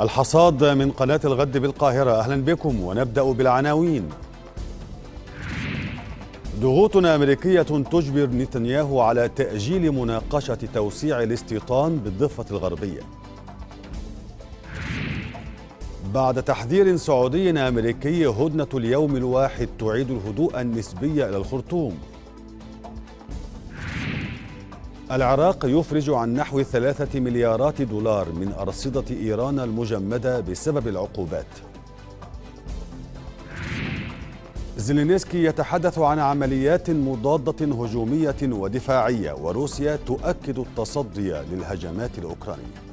الحصاد من قناة الغد بالقاهرة. أهلا بكم ونبدأ بالعناوين. ضغوط أمريكية تجبر نتنياهو على تأجيل مناقشة توسيع الاستيطان بالضفة الغربية. بعد تحذير سعودي أمريكي هدنة اليوم الواحد تعيد الهدوء النسبي إلى الخرطوم. العراق يفرج عن نحو ثلاثة مليارات دولار من أرصدة إيران المجمدة بسبب العقوبات. زيلينسكي يتحدث عن عمليات مضادة هجومية ودفاعية وروسيا تؤكد التصدي للهجمات الأوكرانية.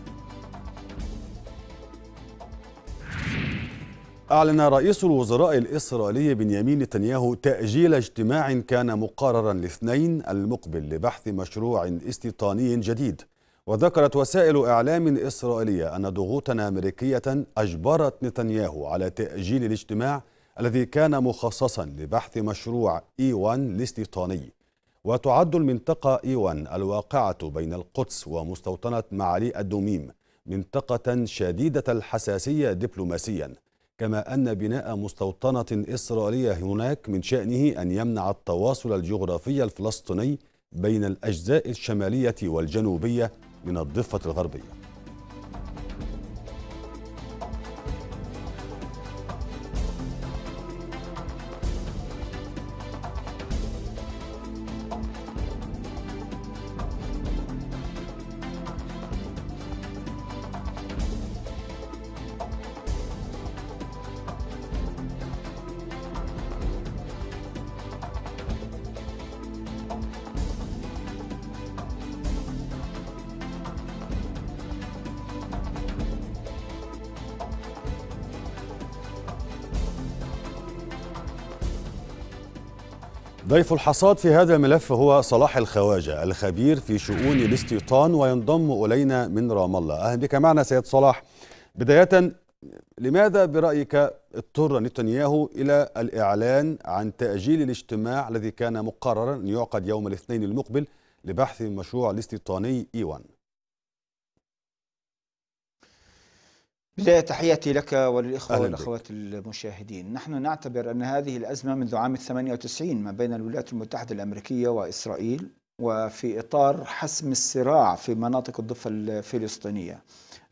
أعلن رئيس الوزراء الإسرائيلي بنيامين نتنياهو تأجيل اجتماع كان مقررا الاثنين المقبل لبحث مشروع استيطاني جديد. وذكرت وسائل إعلام إسرائيلية أن ضغوطا أمريكية أجبرت نتنياهو على تأجيل الاجتماع الذي كان مخصصا لبحث مشروع إي-1 الاستيطاني. وتعد المنطقة إي-1 الواقعة بين القدس ومستوطنة معالي الدوميم منطقة شديدة الحساسية دبلوماسياً. كما أن بناء مستوطنة إسرائيلية هناك من شأنه أن يمنع التواصل الجغرافي الفلسطيني بين الأجزاء الشمالية والجنوبية من الضفة الغربية. ضيف الحصاد في هذا الملف هو صلاح الخواجة الخبير في شؤون الاستيطان وينضم إلينا من رام الله. أهلا بك معنا سيد صلاح. بداية لماذا برأيك اضطر نتنياهو إلى الإعلان عن تأجيل الاجتماع الذي كان مقررا أن يعقد يوم الاثنين المقبل لبحث المشروع الاستيطاني إيوان؟ بداية تحياتي لك وللإخوة والأخوات المشاهدين. نحن نعتبر أن هذه الأزمة منذ عام 98 ما بين الولايات المتحدة الأمريكية وإسرائيل وفي إطار حسم الصراع في مناطق الضفة الفلسطينية.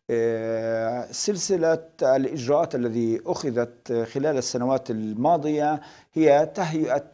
آه، سلسلة الإجراءات التي أخذت خلال السنوات الماضية هي تهيئة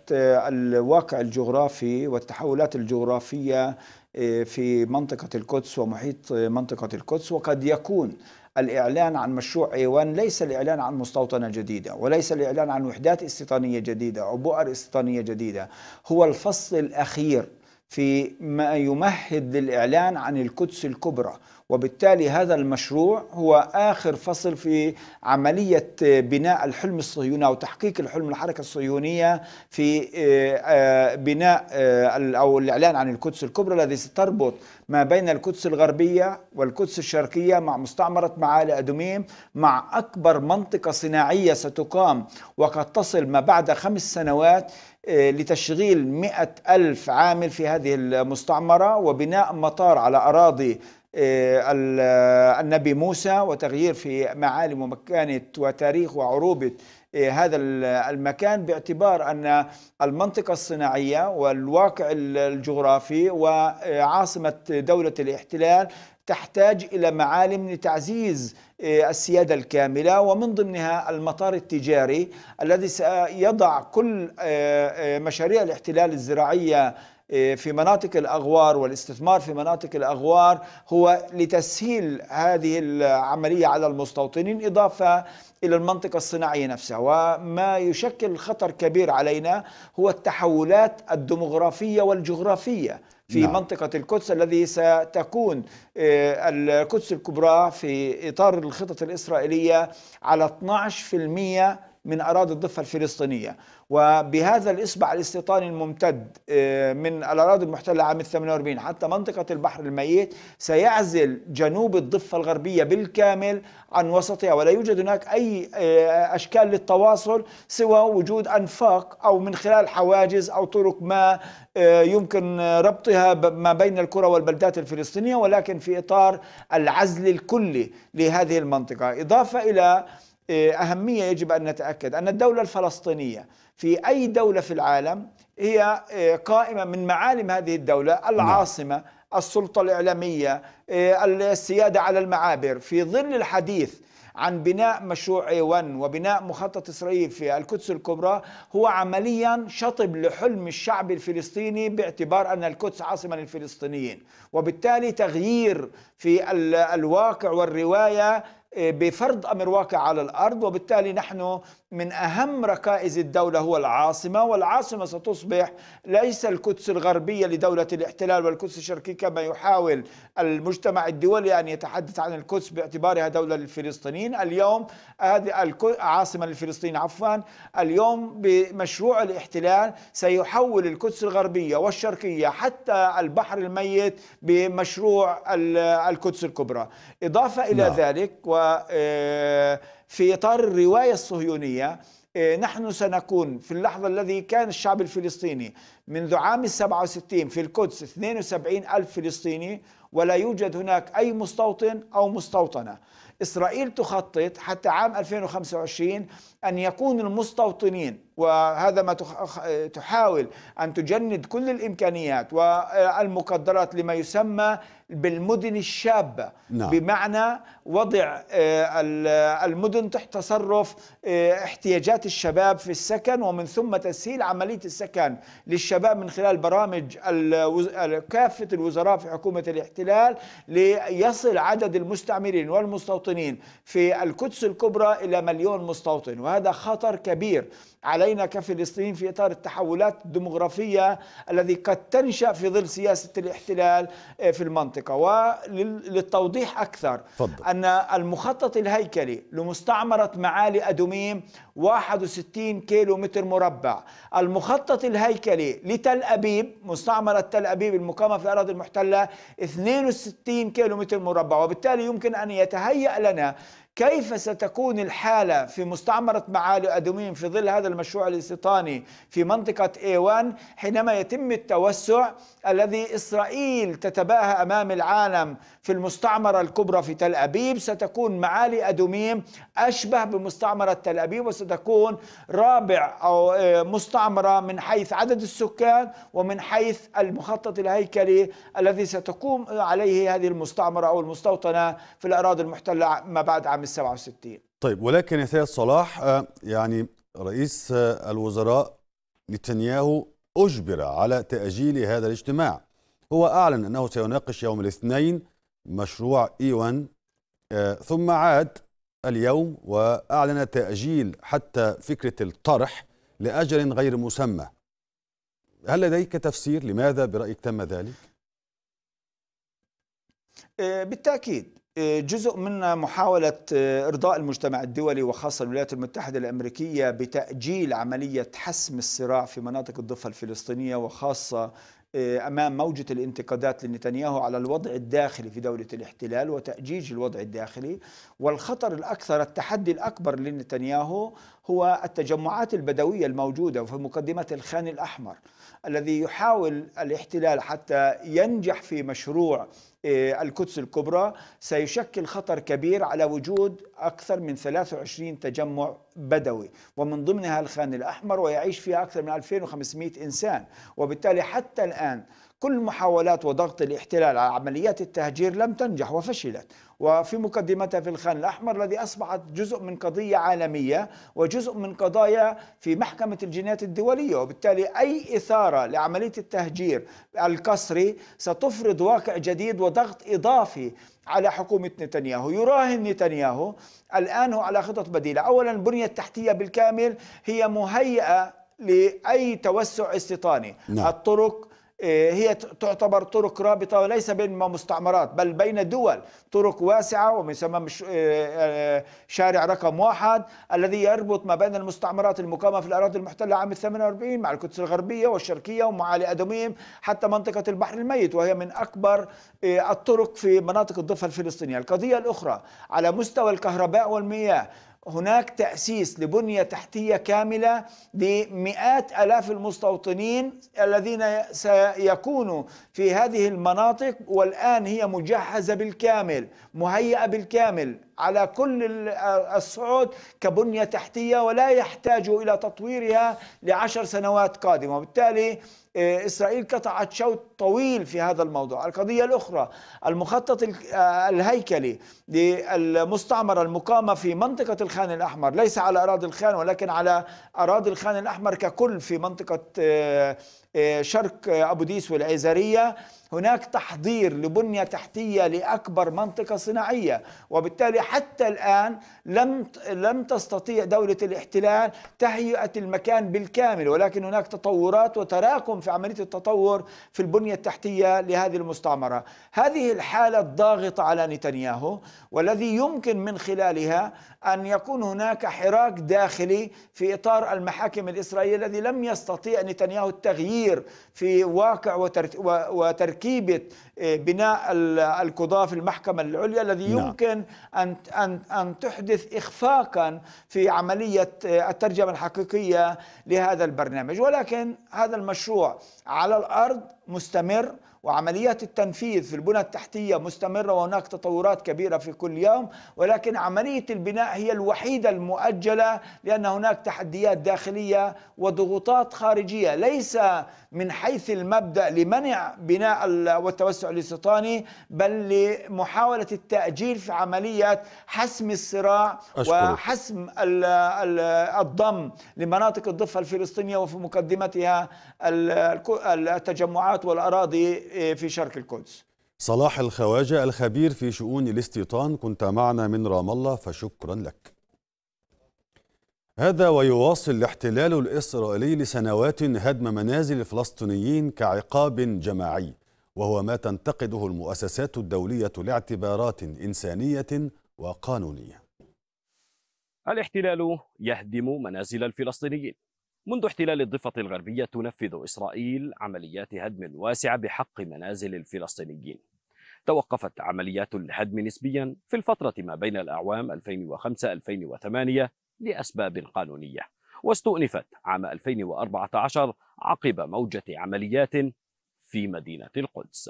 الواقع الجغرافي والتحولات الجغرافية آه، في منطقة القدس ومحيط منطقة القدس وقد يكون الإعلان عن مشروع أيوان ليس الإعلان عن مستوطنة جديدة وليس الإعلان عن وحدات استيطانية جديدة أو بؤر استيطانية جديدة. هو الفصل الأخير في ما يمهد للإعلان عن القدس الكبرى. وبالتالي هذا المشروع هو آخر فصل في عملية بناء الحلم الصهيوني أو تحقيق الحلم الحركة الصهيونية في آه، آه، بناء آه، أو الإعلان عن القدس الكبرى الذي ستربط ما بين القدس الغربية والقدس الشرقية مع مستعمرة معالي أدوميم مع أكبر منطقة صناعية ستقام وقد تصل ما بعد خمس سنوات لتشغيل مئة ألف عامل في هذه المستعمرة وبناء مطار على أراضي آه، النبي موسى وتغيير في معالم ومكانة وتاريخ وعروبة آه، هذا المكان باعتبار أن المنطقة الصناعية والواقع الجغرافي وعاصمة دولة الاحتلال تحتاج إلى معالم لتعزيز آه، السيادة الكاملة ومن ضمنها المطار التجاري الذي سيضع كل مشاريع الاحتلال الزراعية في مناطق الأغوار والاستثمار في مناطق الأغوار هو لتسهيل هذه العملية على المستوطنين إضافة إلى المنطقة الصناعية نفسها. وما يشكل خطر كبير علينا هو التحولات الديمغرافية والجغرافية. في نعم. منطقة القدس الذي ستكون إيه، القدس الكبرى في إطار الخطط الإسرائيلية على 12% من أراضي الضفة الفلسطينية. وبهذا الإصبع الاستيطاني الممتد آه، من الأراضي المحتلة عام 48 حتى منطقة البحر الميت سيعزل جنوب الضفة الغربية بالكامل عن وسطها. ولا يوجد هناك أي آه، أشكال للتواصل سوى وجود أنفاق أو من خلال حواجز أو طرق ما آه، يمكن ربطها ما بين الكرة والبلدات الفلسطينية. ولكن في إطار العزل الكلي لهذه المنطقة. إضافة إلى أهمية يجب أن نتأكد أن الدولة الفلسطينية في أي دولة في العالم هي آه، قائمة من معالم هذه الدولة العاصمة السلطة الإعلامية آه، السيادة على المعابر. في ظل الحديث عن بناء مشروع A1 وبناء مخطط إسرائيل في القدس الكبرى هو عمليا شطب لحلم الشعب الفلسطيني باعتبار أن القدس عاصمة للفلسطينيين وبالتالي تغيير في الواقع والرواية بفرض أمر واقع على الأرض وبالتالي نحن من أهم ركائز الدولة هو العاصمة والعاصمة ستصبح ليس القدس الغربية لدولة الاحتلال والقدس الشرقيه كما يحاول المجتمع الدولي أن يتحدث عن القدس باعتبارها دولة للفلسطينيين اليوم هذه عاصمة للفلسطينيين عفوا اليوم بمشروع الاحتلال سيحول القدس الغربية والشرقية حتى البحر الميت بمشروع القدس الكبرى إضافة إلى نعم. ذلك وفي إطار الرواية الصهيونية آه، نحن سنكون في اللحظة الذي كان الشعب الفلسطيني منذ عام السبعة وستين في القدس 72 ألف فلسطيني ولا يوجد هناك أي مستوطن أو مستوطنة. إسرائيل تخطط حتى عام 2025 أن يكون المستوطنين وهذا ما تحاول أن تجند كل الإمكانيات والمقدرات لما يسمى بالمدن الشابة نعم. بمعنى وضع آه، المدن تحت تصرف آه، احتياجات الشباب في السكن ومن ثم تسهيل عملية السكن للشباب من خلال برامج كافة الوزراء في حكومة الاحتلال ليصل عدد المستعمرين والمستوطنين في القدس الكبرى إلى مليون مستوطن وهذا خطر كبير علينا كفلسطين في إطار التحولات الديمغرافيه الذي قد تنشأ في ظل سياسة الاحتلال آه، في المنطقة. وللتوضيح أكثر فضل. أن المخطط الهيكلي لمستعمرة معالي أدوميم 61 كيلو متر مربع. المخطط الهيكلي لتل أبيب مستعمرة تل أبيب المقامة في الأراضي المحتلة 62 كيلو متر مربع. وبالتالي يمكن أن يتهيأ لنا كيف ستكون الحالة في مستعمرة معالي أدومين في ظل هذا المشروع الاستيطاني في منطقة A1 حينما يتم التوسع الذي إسرائيل تتباهى أمام العالم في المستعمرة الكبرى في تل أبيب ستكون معالي أدوميم أشبه بمستعمرة تل أبيب وستكون رابع أو آه، مستعمرة من حيث عدد السكان ومن حيث المخطط الهيكلي الذي ستقوم عليه هذه المستعمرة أو المستوطنة في الأراضي المحتلة ما بعد عام 67 طيب ولكن يا سيد صلاح آه، يعني رئيس آه، الوزراء نتنياهو أجبر على تأجيل هذا الاجتماع هو أعلن أنه سيناقش يوم الاثنين مشروع إيوان آه، ثم عاد اليوم وأعلن تأجيل حتى فكرة الطرح لأجل غير مسمى هل لديك تفسير لماذا برأيك تم ذلك؟ بالتأكيد جزء من محاولة آه، إرضاء المجتمع الدولي وخاصة الولايات المتحدة الأمريكية بتأجيل عملية حسم الصراع في مناطق الضفة الفلسطينية وخاصة آه، أمام موجة الانتقادات لنتنياهو على الوضع الداخلي في دولة الاحتلال وتأجيج الوضع الداخلي. والخطر الأكثر التحدي الأكبر لنتنياهو هو التجمعات البدوية الموجودة وفي مقدمة الخان الأحمر. الذي يحاول الاحتلال حتى ينجح في مشروع آه، القدس الكبرى سيشكل خطر كبير على وجود أكثر من 23 تجمع بدوي. ومن ضمنها الخان الأحمر ويعيش فيها أكثر من 2500 إنسان. وبالتالي حتى الآن كل محاولات وضغط الاحتلال على عمليات التهجير لم تنجح وفشلت. وفي مقدمتها في الخان الأحمر الذي أصبحت جزء من قضية عالمية وجزء من قضايا في محكمة الجنايات الدولية وبالتالي أي إثارة لعملية التهجير القسري ستفرض واقع جديد وضغط إضافي على حكومة نتنياهو. يراهن نتنياهو الآن هو على خطط بديلة. أولا البنية التحتية بالكامل هي مهيئة لأي توسع استيطاني. نعم. الطرق هي تعتبر طرق رابطة وليس بين مستعمرات بل بين دول طرق واسعة ومسمى إيه، إيه، شارع رقم واحد الذي يربط ما بين المستعمرات المقامة في الأراضي المحتلة عام 48 مع القدس الغربية والشرقية ومعالي أدوميم حتى منطقة البحر الميت وهي من أكبر الطرق في مناطق الضفة الفلسطينية. القضية الأخرى على مستوى الكهرباء والمياه هناك تأسيس لبنية تحتية كاملة لمئات ألاف المستوطنين الذين سيكونوا في هذه المناطق والآن هي مجهزة بالكامل مهيئة بالكامل على كل الصعود كبنية تحتية ولا يحتاج إلى تطويرها لعشر سنوات قادمة. وبالتالي إسرائيل قطعت شوط طويل في هذا الموضوع. القضية الأخرى المخطط آه، الهيكلي للمستعمرة المقامة في منطقة الخان الأحمر. ليس على أراضي الخان ولكن على أراضي الخان الأحمر ككل في منطقة آه، شرق أبو ديس والعيزرية هناك تحضير لبنية تحتية لأكبر منطقة صناعية وبالتالي حتى الآن لم لم تستطيع دولة الاحتلال تهيئة المكان بالكامل ولكن هناك تطورات وتراكم في عملية التطور في البنية التحتية لهذه المستعمرة. هذه الحالة الضاغطة على نتنياهو والذي يمكن من خلالها أن يكون هناك حراك داخلي في إطار المحاكم الإسرائيلية الذي لم يستطيع نتنياهو التغيير في واقع وتركيبة آه، بناء القضاة في المحكمة العليا الذي نعم. يمكن أن أن أن تحدث إخفاقا في عملية آه، الترجمة الحقيقية لهذا البرنامج ولكن هذا المشروع على الأرض مستمر وعمليات التنفيذ في البنى التحتية مستمرة وهناك تطورات كبيرة في كل يوم ولكن عملية البناء هي الوحيدة المؤجلة لأن هناك تحديات داخلية وضغوطات خارجية ليس من حيث المبدأ لمنع بناء والتوسع الاستيطاني بل لمحاولة التأجيل في عملية حسم الصراع أشكرك. وحسم الضم لمناطق الضفة الفلسطينية وفي مقدمتها التجمعات والأراضي في شرق القدس. صلاح الخواجة الخبير في شؤون الاستيطان كنت معنا من رام الله فشكرا لك. هذا ويواصل الاحتلال الإسرائيلي لسنوات هدم منازل الفلسطينيين كعقاب جماعي وهو ما تنتقده المؤسسات الدولية لاعتبارات إنسانية وقانونية. الاحتلال يهدم منازل الفلسطينيين. منذ احتلال الضفة الغربية تنفذ إسرائيل عمليات هدم واسعة بحق منازل الفلسطينيين. توقفت عمليات الهدم نسبيا في الفترة ما بين الأعوام 2005-2008 لأسباب قانونية واستؤنفت عام 2014 عقب موجة عمليات في مدينة القدس.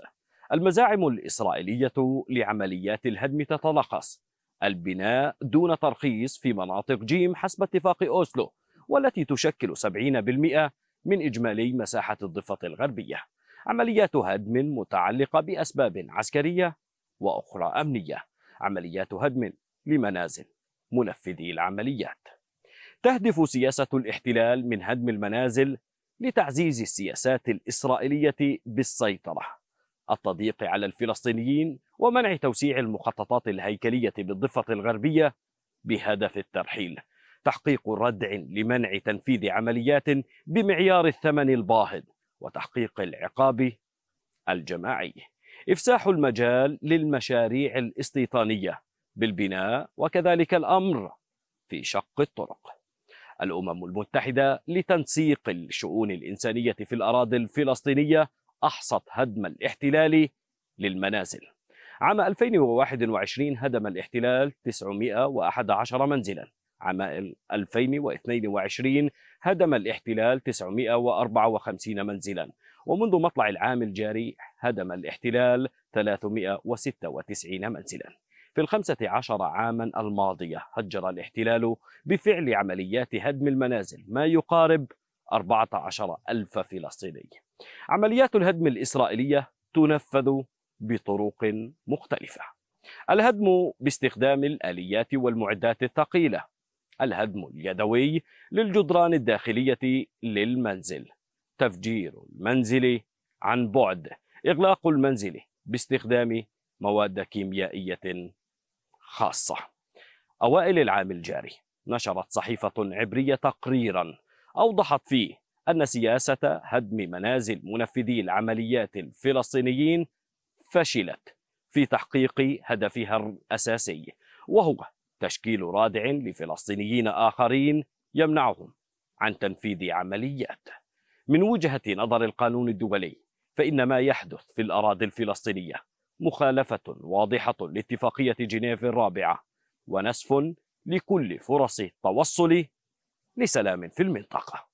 المزاعم الإسرائيلية لعمليات الهدم تتلخص. البناء دون ترخيص في مناطق جيم حسب اتفاق أوسلو والتي تشكل 70% من إجمالي مساحة الضفة الغربية. عمليات هدم متعلقة بأسباب عسكرية وأخرى أمنية. عمليات هدم لمنازل منفذي العمليات. تهدف سياسة الاحتلال من هدم المنازل لتعزيز السياسات الإسرائيلية بالسيطرة. التضييق على الفلسطينيين ومنع توسيع المخططات الهيكلية بالضفة الغربية بهدف الترحيل. تحقيق ردع لمنع تنفيذ عمليات بمعيار الثمن الباهظ وتحقيق العقاب الجماعي. إفساح المجال للمشاريع الاستيطانية بالبناء وكذلك الأمر في شق الطرق. الأمم المتحدة لتنسيق الشؤون الإنسانية في الأراضي الفلسطينية أحصت هدم الاحتلال للمنازل. عام 2021 هدم الاحتلال 911 منزلا. عام 2022 هدم الاحتلال 954 منزلا ومنذ مطلع العام الجاري هدم الاحتلال 396 منزلا. في الخمسة عشر عاما الماضية هجر الاحتلال بفعل عمليات هدم المنازل ما يقارب 14 ألف فلسطيني. عمليات الهدم الإسرائيلية تنفذ بطرق مختلفة. الهدم باستخدام الآليات والمعدات الثقيلة الهدم اليدوي للجدران الداخلية للمنزل. تفجير المنزل عن بعد. إغلاق المنزل باستخدام مواد كيميائية خاصة. أوائل العام الجاري. نشرت صحيفة عبرية تقريرا. أوضحت فيه أن سياسة هدم منازل منفذي العمليات الفلسطينيين فشلت في تحقيق هدفها الأساسي وهو تشكيل رادع لفلسطينيين آخرين يمنعهم عن تنفيذ عمليات. من وجهة نظر القانون الدولي فإن ما يحدث في الأراضي الفلسطينية مخالفة واضحة لاتفاقية جنيف الرابعة ونسف لكل فرص التوصل لسلام في المنطقة.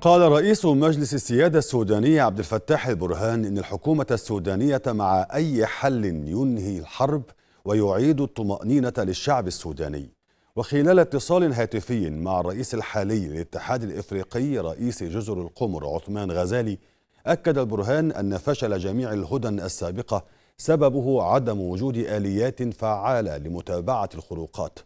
قال رئيس مجلس السيادة السوداني عبد الفتاح البرهان إن الحكومة السودانية مع أي حل ينهي الحرب ويعيد الطمأنينة للشعب السوداني. وخلال اتصال هاتفي مع الرئيس الحالي للاتحاد الإفريقي رئيس جزر القمر عثمان غزالي أكد البرهان أن فشل جميع الهدن السابقة سببه عدم وجود آليات فعالة لمتابعة الخروقات.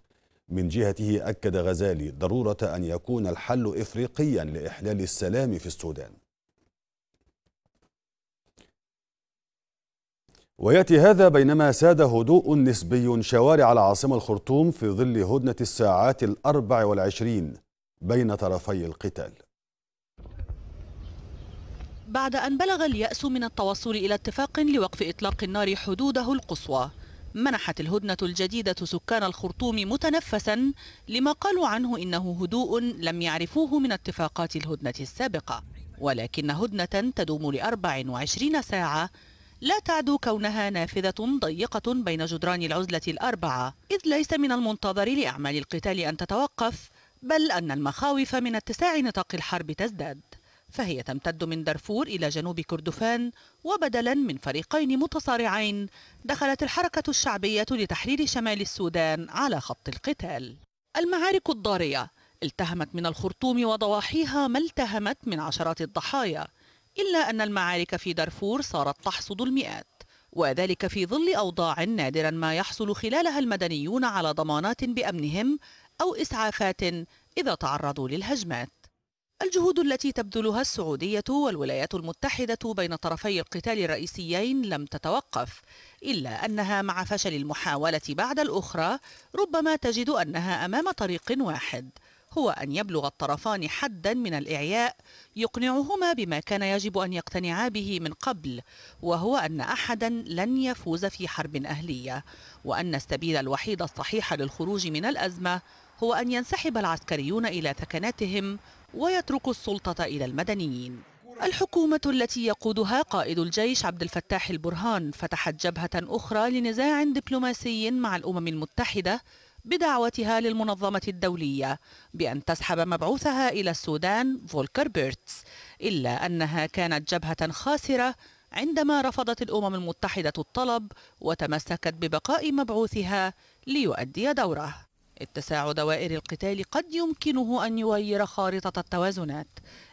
من جهته أكد غزالي ضرورة أن يكون الحل إفريقيا لإحلال السلام في السودان. ويأتي هذا بينما ساد هدوء نسبي شوارع العاصمة الخرطوم في ظل هدنة الساعات الأربع والعشرين بين طرفي القتال. بعد أن بلغ اليأس من التوصل إلى اتفاق لوقف إطلاق النار حدوده القصوى منحت الهدنة الجديدة سكان الخرطوم متنفسا لما قالوا عنه إنه هدوء لم يعرفوه من اتفاقات الهدنة السابقة. ولكن هدنة تدوم لأربع وعشرين ساعة لا تعدو كونها نافذة ضيقة بين جدران العزلة الأربعة إذ ليس من المنتظر لأعمال القتال أن تتوقف بل أن المخاوف من اتساع نطاق الحرب تزداد. فهي تمتد من دارفور إلى جنوب كردفان وبدلا من فريقين متصارعين دخلت الحركة الشعبية لتحرير شمال السودان على خط القتال. المعارك الضارية التهمت من الخرطوم وضواحيها ما التهمت من عشرات الضحايا إلا أن المعارك في دارفور صارت تحصد المئات وذلك في ظل أوضاع نادرا ما يحصل خلالها المدنيون على ضمانات بأمنهم أو إسعافات إذا تعرضوا للهجمات. الجهود التي تبذلها السعودية والولايات المتحدة بين طرفي القتال الرئيسيين لم تتوقف إلا أنها مع فشل المحاولة بعد الأخرى ربما تجد أنها أمام طريق واحد هو أن يبلغ الطرفان حدا من الإعياء يقنعهما بما كان يجب أن يقتنعا به من قبل وهو أن أحدا لن يفوز في حرب أهلية وأن السبيل الوحيد الصحيح للخروج من الأزمة هو أن ينسحب العسكريون إلى ثكناتهم ويتركوا السلطة إلى المدنيين. الحكومة التي يقودها قائد الجيش عبد الفتاح البرهان فتحت جبهة أخرى لنزاع دبلوماسي مع الأمم المتحدة بدعوتها للمنظمة الدولية بأن تسحب مبعوثها إلى السودان فولكر بيرتس إلا أنها كانت جبهة خاسرة عندما رفضت الأمم المتحدة الطلب وتمسكت ببقاء مبعوثها ليؤدي دوره. اتساع دوائر القتال قد يمكنه أن يغير خارطة التوازنات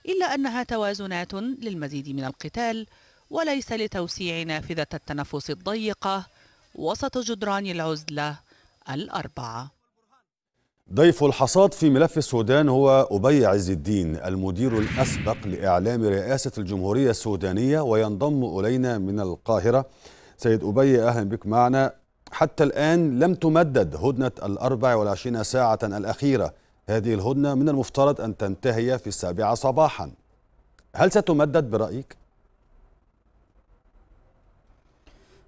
إلا أنها توازنات للمزيد من القتال وليس لتوسيع نافذة التنفس الضيقة وسط جدران العزلة الأربعة. ضيف الحصاد في ملف السودان هو أبي عز الدين المدير الأسبق لإعلام رئاسة الجمهورية السودانية وينضم إلينا من القاهرة. سيد أبي أهلا بك معنا. حتى الآن لم تمدد هدنة الأربع والعشرين ساعة الأخيرة. هذه الهدنة من المفترض أن تنتهي في السابعة صباحا. هل ستمدد برأيك؟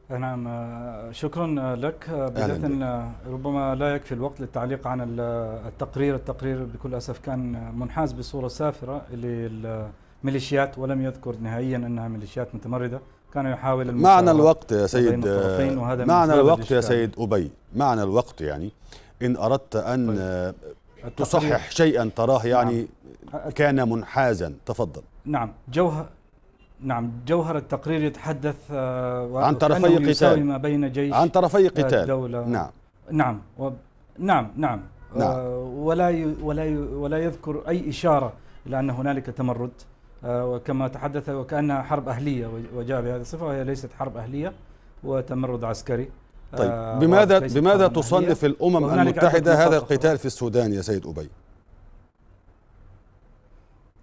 نعم شكرا لك. بداية ربما لا يكفي الوقت للتعليق عن التقرير. التقرير بكل أسف كان منحاز بصورة سافرة للميليشيات ولم يذكر نهائيا أنها ميليشيات متمردة. كان يحاول معنى الوقت يا سيد معنى الوقت يا سيد أبي معنى الوقت يعني إن أردت أن طيب. تصحح شيئا تراه يعني نعم. كان منحازا. تفضل. نعم. جوهر نعم. جوهر التقرير يتحدث عن طرفي قتال. ما بين جيش عن طرفي قتال. الدولة نعم. نعم. و... نعم. نعم, نعم. ولا ي... ولا ي... ولا يذكر أي إشارة إلى أن هنالك تمرد. وكما تحدث وكأنها حرب أهلية وجاء بهذه الصفة وهي ليست حرب أهلية وتمرد عسكري. طيب بماذا بماذا تصنف الأمم المتحدة؟ هذا القتال في السودان يا سيد أبي؟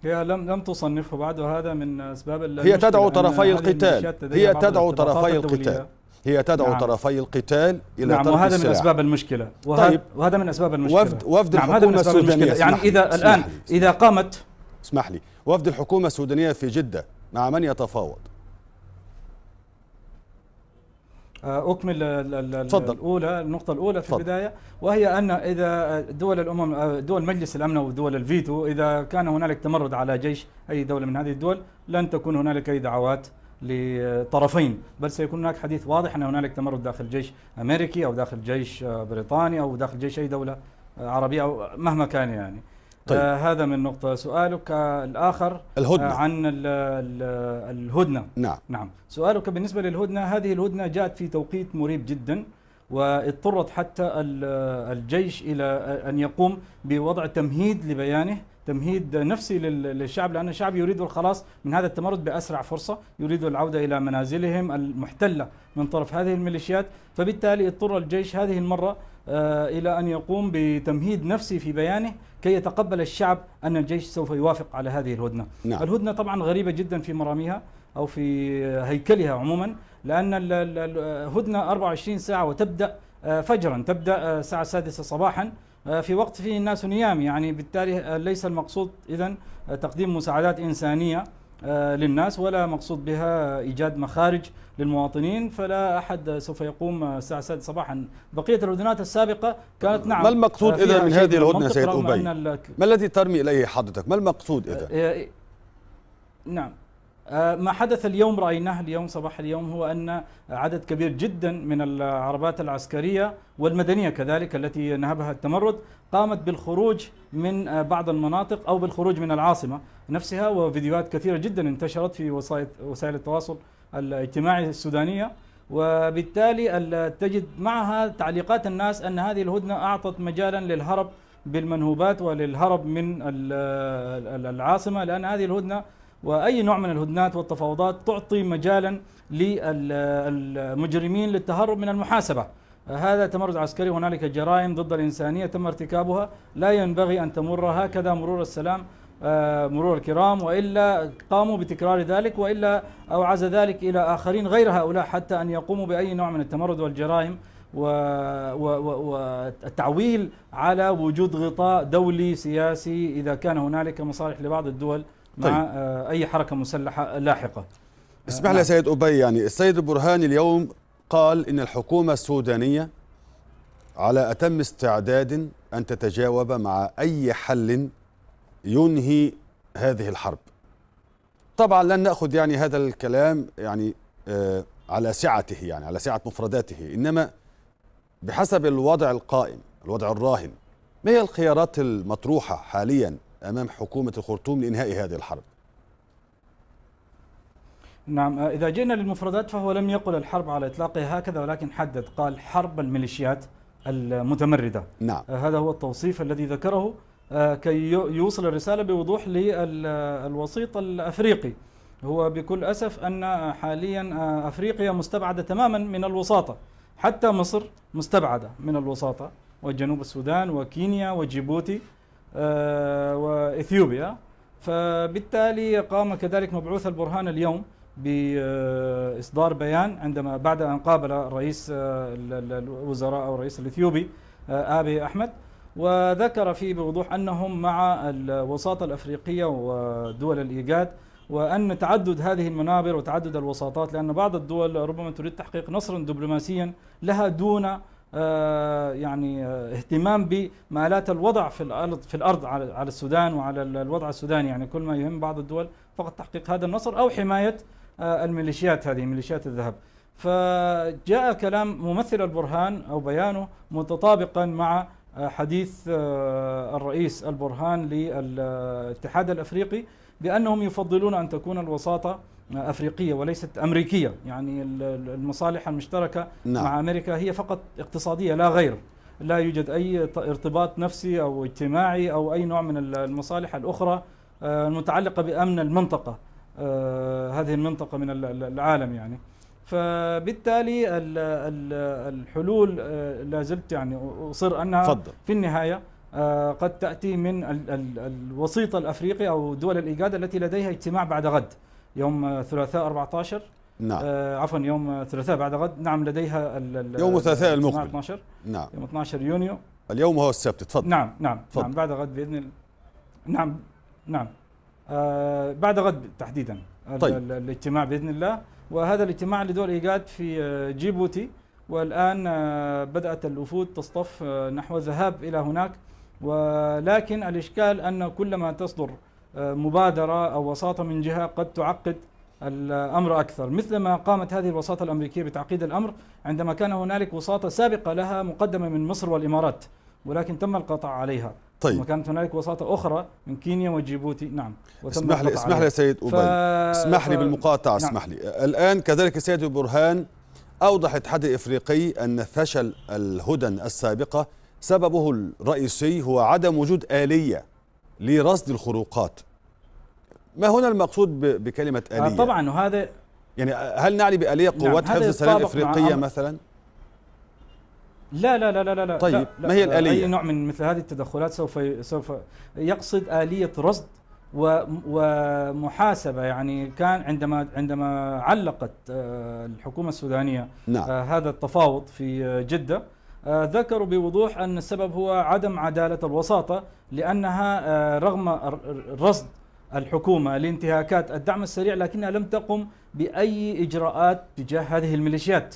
هي لم لم تصنفه بعد وهذا من أسباب هي تدعو طرفي القتال. هي تدعو طرفي القتال. هي تدعو نعم. طرفي القتال إلى نعم ترك وهذا السلاح. من أسباب المشكلة. وهذا طيب. وهذا من أسباب المشكلة. وفد وفد نعم الحكومة السودانية. يعني إذا الآن إذا قامت اسمح لي وفد الحكومة السودانية في جدة مع من يتفاوض آه، أكمل ال- ال- ال- تفضل. الأولى النقطة الأولى في تفضل. البداية وهي أن إذا دول الأمم آه، دول مجلس الأمن ودول الفيتو إذا كان هنالك تمرد على جيش أي دولة من هذه الدول لن تكون هنالك أي دعوات لطرفين بل سيكون هناك حديث واضح أن هنالك تمرد داخل جيش أمريكي أو داخل جيش آه، بريطاني أو داخل جيش أي دولة عربية أو مهما كان يعني طيب. آه هذا من نقطة. سؤالك آه الآخر آه عن ال ال الهدنة. نعم. نعم. سؤالك بالنسبة للهدنة هذه الهدنة جاءت في توقيت مريب جدا واضطرت حتى ال- الجيش إلى أن يقوم بوضع تمهيد لبيانه تمهيد نفسي لل- للشعب لأن الشعب يريد الخلاص من هذا التمرد بأسرع فرصة يريد العودة إلى منازلهم المحتلة من طرف هذه الميليشيات. فبالتالي اضطر الجيش هذه المرة آه، إلى أن يقوم بتمهيد نفسي في بيانه كي يتقبل الشعب أن الجيش سوف يوافق على هذه الهدنة. نعم. الهدنة طبعا غريبة جدا في مراميها أو في هيكلها عموما لأن ال- ال- الهدنة 24 ساعة وتبدأ آه، فجرا تبدأ آه، الساعة السادسة صباحا آه، في وقت فيه الناس نيام. يعني بالتالي ليس المقصود إذا تقديم مساعدات إنسانية. للناس ولا مقصود بها إيجاد مخارج للمواطنين فلا أحد سوف يقوم آه، الساعة السادسة صباحا. بقية الهدنات السابقة كانت نعم ما المقصود آه، فيها من هذه المنطق سيد ال- ما الذي ترمي إليه حضرتك ما المقصود إذا؟ آه، نعم. آه، ما حدث اليوم رأيناه اليوم صباح اليوم هو أن عدد كبير جدا من العربات العسكرية والمدنية كذلك التي نهبها التمرد قامت بالخروج من آه، بعض المناطق أو بالخروج من العاصمة نفسها وفيديوهات كثيرة جدا انتشرت في وسائل التواصل الاجتماعي السودانية. وبالتالي ال- تجد معها تعليقات الناس أن هذه الهدنة أعطت مجالا للهرب بالمنهوبات وللهرب من ال- ال- العاصمة لأن هذه الهدنة وأي نوع من الهدنات والتفاوضات تعطي مجالا للمجرمين للتهرب من المحاسبة. هذا تمرد عسكري هنالك جرائم ضد الإنسانية تم ارتكابها. لا ينبغي أن تمر هكذا مرور السلام آه، مرور الكرام وإلا قاموا بتكرار ذلك وإلا أوعز ذلك إلى آخرين غير هؤلاء حتى أن يقوموا بأي نوع من التمرد والجرائم والتعويل على وجود غطاء دولي سياسي إذا كان هنالك مصالح لبعض الدول طيب. آه، أي حركة مسلحة لاحقة اسمح لي نعم. سيد أبي يعني السيد البرهاني اليوم قال إن الحكومة السودانية على أتم استعداد أن تتجاوب مع أي حل ينهي هذه الحرب طبعا لن نأخذ يعني هذا الكلام يعني آه على سعته يعني على سعة مفرداته إنما بحسب الوضع القائم الوضع الراهن ما هي الخيارات المطروحة حاليا أمام حكومة الخرطوم لإنهاء هذه الحرب. نعم آه، إذا جئنا للمفردات فهو لم يقل الحرب على إطلاقها هكذا ولكن حدد قال حرب الميليشيات المتمردة. نعم. آه، هذا هو التوصيف الذي ذكره آه، كي يو- يوصل الرسالة بوضوح للوسيط الأفريقي. هو بكل أسف أن حاليا أفريقيا مستبعدة تماما من الوساطة. حتى مصر مستبعدة من الوساطة وجنوب السودان وكينيا وجيبوتي. آه، وإثيوبيا. فبالتالي قام كذلك مبعوث البرهان اليوم بإصدار بيان عندما بعد أن قابل رئيس آه، ال- ال- الوزراء أو الرئيس الإثيوبي آه، آبي أحمد وذكر فيه بوضوح أنهم مع الوساطة الأفريقية ودول الإيجاد وأن تعدد هذه المنابر وتعدد الوساطات لأن بعض الدول ربما تريد تحقيق نصرا دبلوماسيا لها دون يعني آه، اهتمام بمآلات الوضع في الأرض في الأرض على السودان وعلى ال- الوضع السوداني. يعني كل ما يهم بعض الدول فقط تحقيق هذا النصر أو حماية آه، الميليشيات هذه ميليشيات الذهب. فجاء كلام ممثل البرهان أو بيانه متطابقا مع آه، حديث آه، الرئيس البرهان للاتحاد الأفريقي بأنهم يفضلون أن تكون الوساطة آه، أفريقية وليست أمريكية، يعني ال- ال- المصالح المشتركة نعم. مع أمريكا هي فقط اقتصادية لا غير. لا يوجد أي ارتباط نفسي أو اجتماعي أو أي نوع من ال- المصالح الأخرى آه، المتعلقة بأمن المنطقة. آه، هذه المنطقة من ال- ال- العالم يعني. فبالتالي ال- ال- الحلول آه، لا زلت يعني أصر أنها تفضل في النهاية آه، قد تأتي من ال- ال- الوسيط الأفريقي أو دول الإيجاد التي لديها اجتماع بعد غد يوم ثلاثاء 14 نعم. آه عفوا يوم الثلاثاء بعد غد. نعم لديها يوم الثلاثاء المقبل. 12 نعم. يوم 12 يونيو. اليوم هو السبت. تفضل. نعم نعم فضل. نعم بعد غد بإذن نعم نعم. آه بعد غد تحديدا. طيب. ال- الاجتماع بإذن الله. وهذا الاجتماع لدول ايجاد في آه، جيبوتي. والآن آه، بدأت الوفود تصطف آه، نحو الذهاب إلى هناك. ولكن الإشكال أن كلما تصدر مبادرة أو وساطة من جهة قد تعقد الأمر أكثر. مثلما قامت هذه الوساطة الأمريكية بتعقيد الأمر عندما كان هنالك وساطة سابقة لها مقدمة من مصر والإمارات ولكن تم القطع عليها. طيب. وكانت هنالك وساطة أخرى من كينيا وجيبوتي. نعم. اسمح لي اسمح لي. يا سيد ف... أبي اسمح لي ف- بالمقاطعة نعم. اسمح لي. الآن كذلك السيد برهان أوضح الاتحاد الإفريقي أن فشل الهدن السابقة سببه الرئيسي هو عدم وجود آلية لرصد الخروقات ما هنا المقصود بكلمة آه آلية؟ طبعا وهذا يعني هل نعني بآلية نعم، قوات هذا حفظ السلام الإفريقية مثلا؟ لا لا لا لا لا طيب، لا لا ما هي الآلية؟ أي نوع من مثل هذه التدخلات سوف سوف يقصد آلية رصد و- ومحاسبة يعني كان عندما عندما علقت آه، الحكومة السودانية نعم آه، هذا التفاوض في آه، جدة آه، ذكروا بوضوح أن السبب هو عدم عدالة الوساطة لأنها آه، رغم رصد الحكومة لانتهاكات الدعم السريع لكنها لم تقم بأي إجراءات تجاه هذه الميليشيات.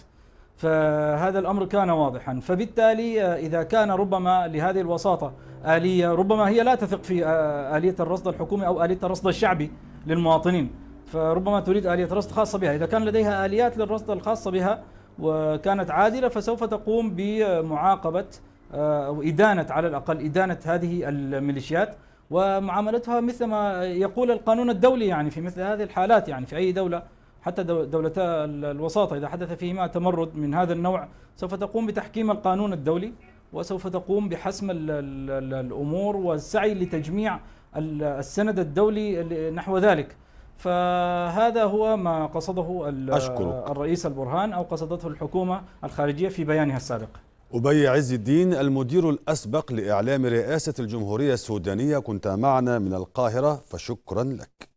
فهذا الأمر كان واضحا. فبالتالي آه، إذا كان ربما لهذه الوساطة آلية ربما هي لا تثق في آه، آلية الرصد الحكومي أو آلية الرصد الشعبي للمواطنين. فربما تريد آلية رصد خاصة بها. إذا كان لديها آليات للرصد الخاصة بها وكانت عادلة فسوف تقوم بمعاقبة آه، أو إدانة على الأقل إدانة هذه الميليشيات. ومعاملتها مثل ما يقول القانون الدولي يعني في مثل هذه الحالات يعني في أي دولة حتى دو- دولتا ال- الوساطة إذا حدث فيهما تمرد من هذا النوع سوف تقوم بتحكيم القانون الدولي وسوف تقوم بحسم ال ال ال الأمور والسعي لتجميع ال- السند الدولي نحو ذلك. فهذا هو ما قصده أشكرك. الرئيس البرهان أو قصدته الحكومة الخارجية في بيانها السابق. أبي عز الدين المدير الأسبق لإعلام رئاسة الجمهورية السودانية كنت معنا من القاهرة فشكرا لك.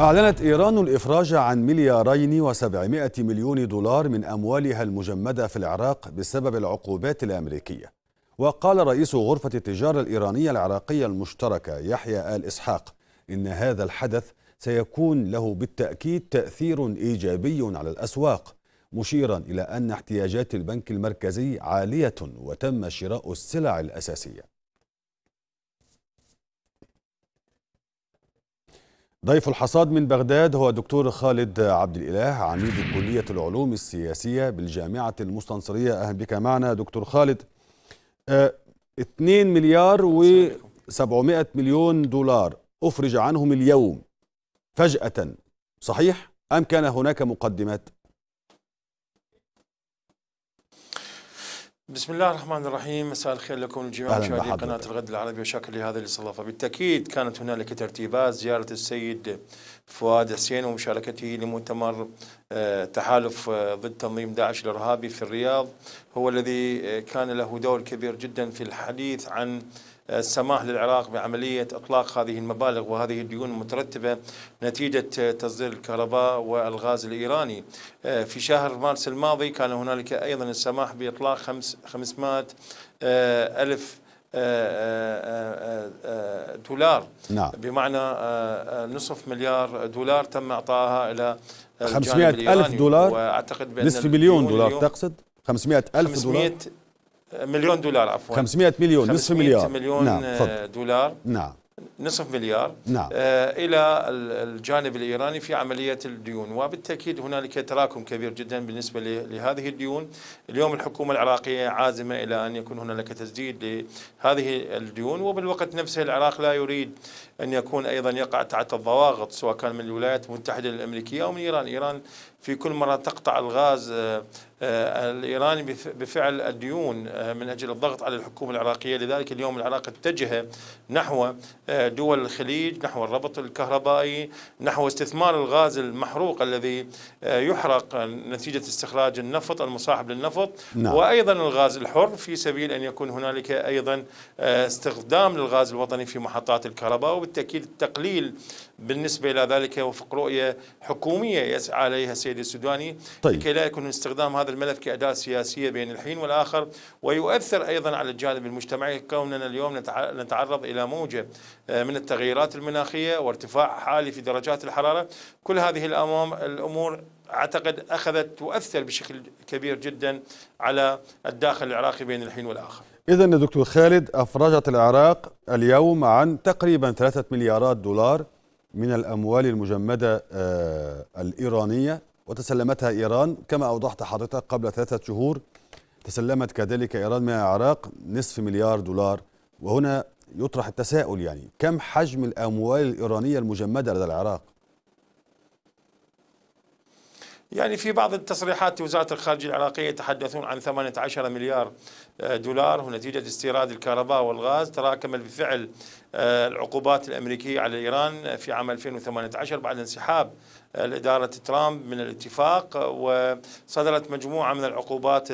أعلنت إيران الإفراج عن مليارين وسبعمائة مليون دولار من أموالها المجمدة في العراق بسبب العقوبات الأمريكية. وقال رئيس غرفة التجارة الإيرانية العراقية المشتركة يحيى آل إسحاق إن هذا الحدث سيكون له بالتأكيد تأثير إيجابي على الأسواق مشيرا إلى أن احتياجات البنك المركزي عالية وتم شراء السلع الأساسية. ضيف الحصاد من بغداد هو دكتور خالد عبد الإله عميد كلية العلوم السياسية بالجامعة المستنصرية. أهلا بك معنا دكتور خالد. 2 مليار و 700 مليون دولار. أفرج عنهم اليوم فجأة. صحيح؟ أم كان هناك مقدمات؟ بسم الله الرحمن الرحيم. مساء الخير لكم الجميع أهلاً مشاهدي. قناة الغد العربي وشكر لهذه الاستضافة. بالتأكيد كانت هنالك ترتيبات. زيارة السيد فؤاد حسين ومشاركته لمؤتمر آه، تحالف آه، ضد تنظيم داعش الإرهابي في الرياض. هو الذي آه، كان له دور كبير جدا في الحديث عن السماح للعراق بعملية إطلاق هذه المبالغ وهذه الديون المترتبة نتيجة تصدير الكهرباء والغاز الإيراني. آه، في شهر مارس الماضي كان هنالك أيضا السماح بإطلاق خمس 500 آه، ألف آه، دولار. نعم. بمعنى نصف مليار دولار تم إعطائها إلى الجانب 500 ألف الإيراني. دولار؟ وأعتقد بأن نصف مليون دولار تقصد؟ 500 ألف دولار؟ 500 مليون دولار عفوا. 500 مليون نصف 500 مليار. مليون نعم آه، دولار. نعم. نصف مليار. نعم. آه، إلى ال- الجانب الإيراني في عملية الديون. وبالتأكيد هنالك تراكم كبير جدا بالنسبة لهذه الديون. اليوم الحكومة العراقية عازمة إلى أن يكون هنالك تسديد لهذه الديون. وبالوقت نفسه العراق لا يريد أن يكون أيضا يقع تحت الضواغط سواء كان من الولايات المتحدة الأمريكية أو من إيران. إيران في كل مرة تقطع الغاز آه، الإيراني بفعل الديون من أجل الضغط على الحكومة العراقية. لذلك اليوم العراق اتجه نحو دول الخليج نحو الربط الكهربائي نحو استثمار الغاز المحروق الذي يحرق نتيجة استخراج النفط المصاحب للنفط. نعم. وأيضا الغاز الحر في سبيل أن يكون هنالك أيضا استخدام للغاز الوطني في محطات الكهرباء. وبالتأكيد التقليل بالنسبة إلى ذلك وفق رؤية حكومية يسعى عليها السيد السوداني طيب. لكي لا يكون استخدام هذا الملف كأداة سياسية بين الحين والآخر ويؤثر أيضا على الجانب المجتمعي. كوننا اليوم نتعرض إلى موجة آه، من التغيرات المناخية وارتفاع حالي في درجات الحرارة. كل هذه الأمور أعتقد أخذت تؤثر بشكل كبير جدا على الداخل العراقي بين الحين والآخر. إذا دكتور خالد أفرجت العراق اليوم عن تقريبا ثلاثة مليارات دولار من الأموال المجمدة آه، الإيرانية وتسلمتها إيران. كما أوضحت حضرتك قبل ثلاثة شهور تسلمت كذلك إيران من العراق نصف مليار دولار. وهنا يطرح التساؤل يعني كم حجم الأموال الإيرانية المجمدة لدى العراق؟ يعني في بعض التصريحات وزارة الخارجية العراقية يتحدثون عن 18 مليار آه، دولار ونتيجة استيراد الكهرباء والغاز. تراكمت بالفعل آه، العقوبات الأمريكية على إيران في عام 2018 بعد انسحاب الإدارة ترامب من الاتفاق وصدرت مجموعة من العقوبات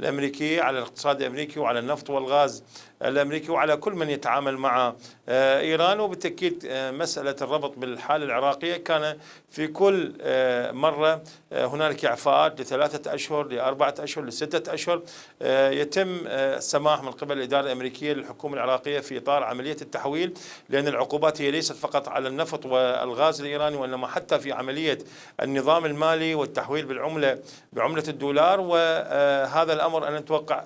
الأمريكية على الاقتصاد الأمريكي وعلى النفط والغاز. الأمريكي وعلى كل من يتعامل مع آه، إيران. وبالتأكيد آه، مسألة الربط بالحالة العراقية كان في كل آه، مرة هنالك إعفاءات لثلاثة أشهر لأربعة أشهر لستة أشهر. يتم السماح من قبل الإدارة الأمريكية للحكومة العراقية في إطار عملية التحويل لأن العقوبات هي ليست فقط على النفط والغاز الإيراني وإنما حتى في عملية النظام المالي والتحويل بالعملة بعملة الدولار. وهذا الأمر أنا أتوقع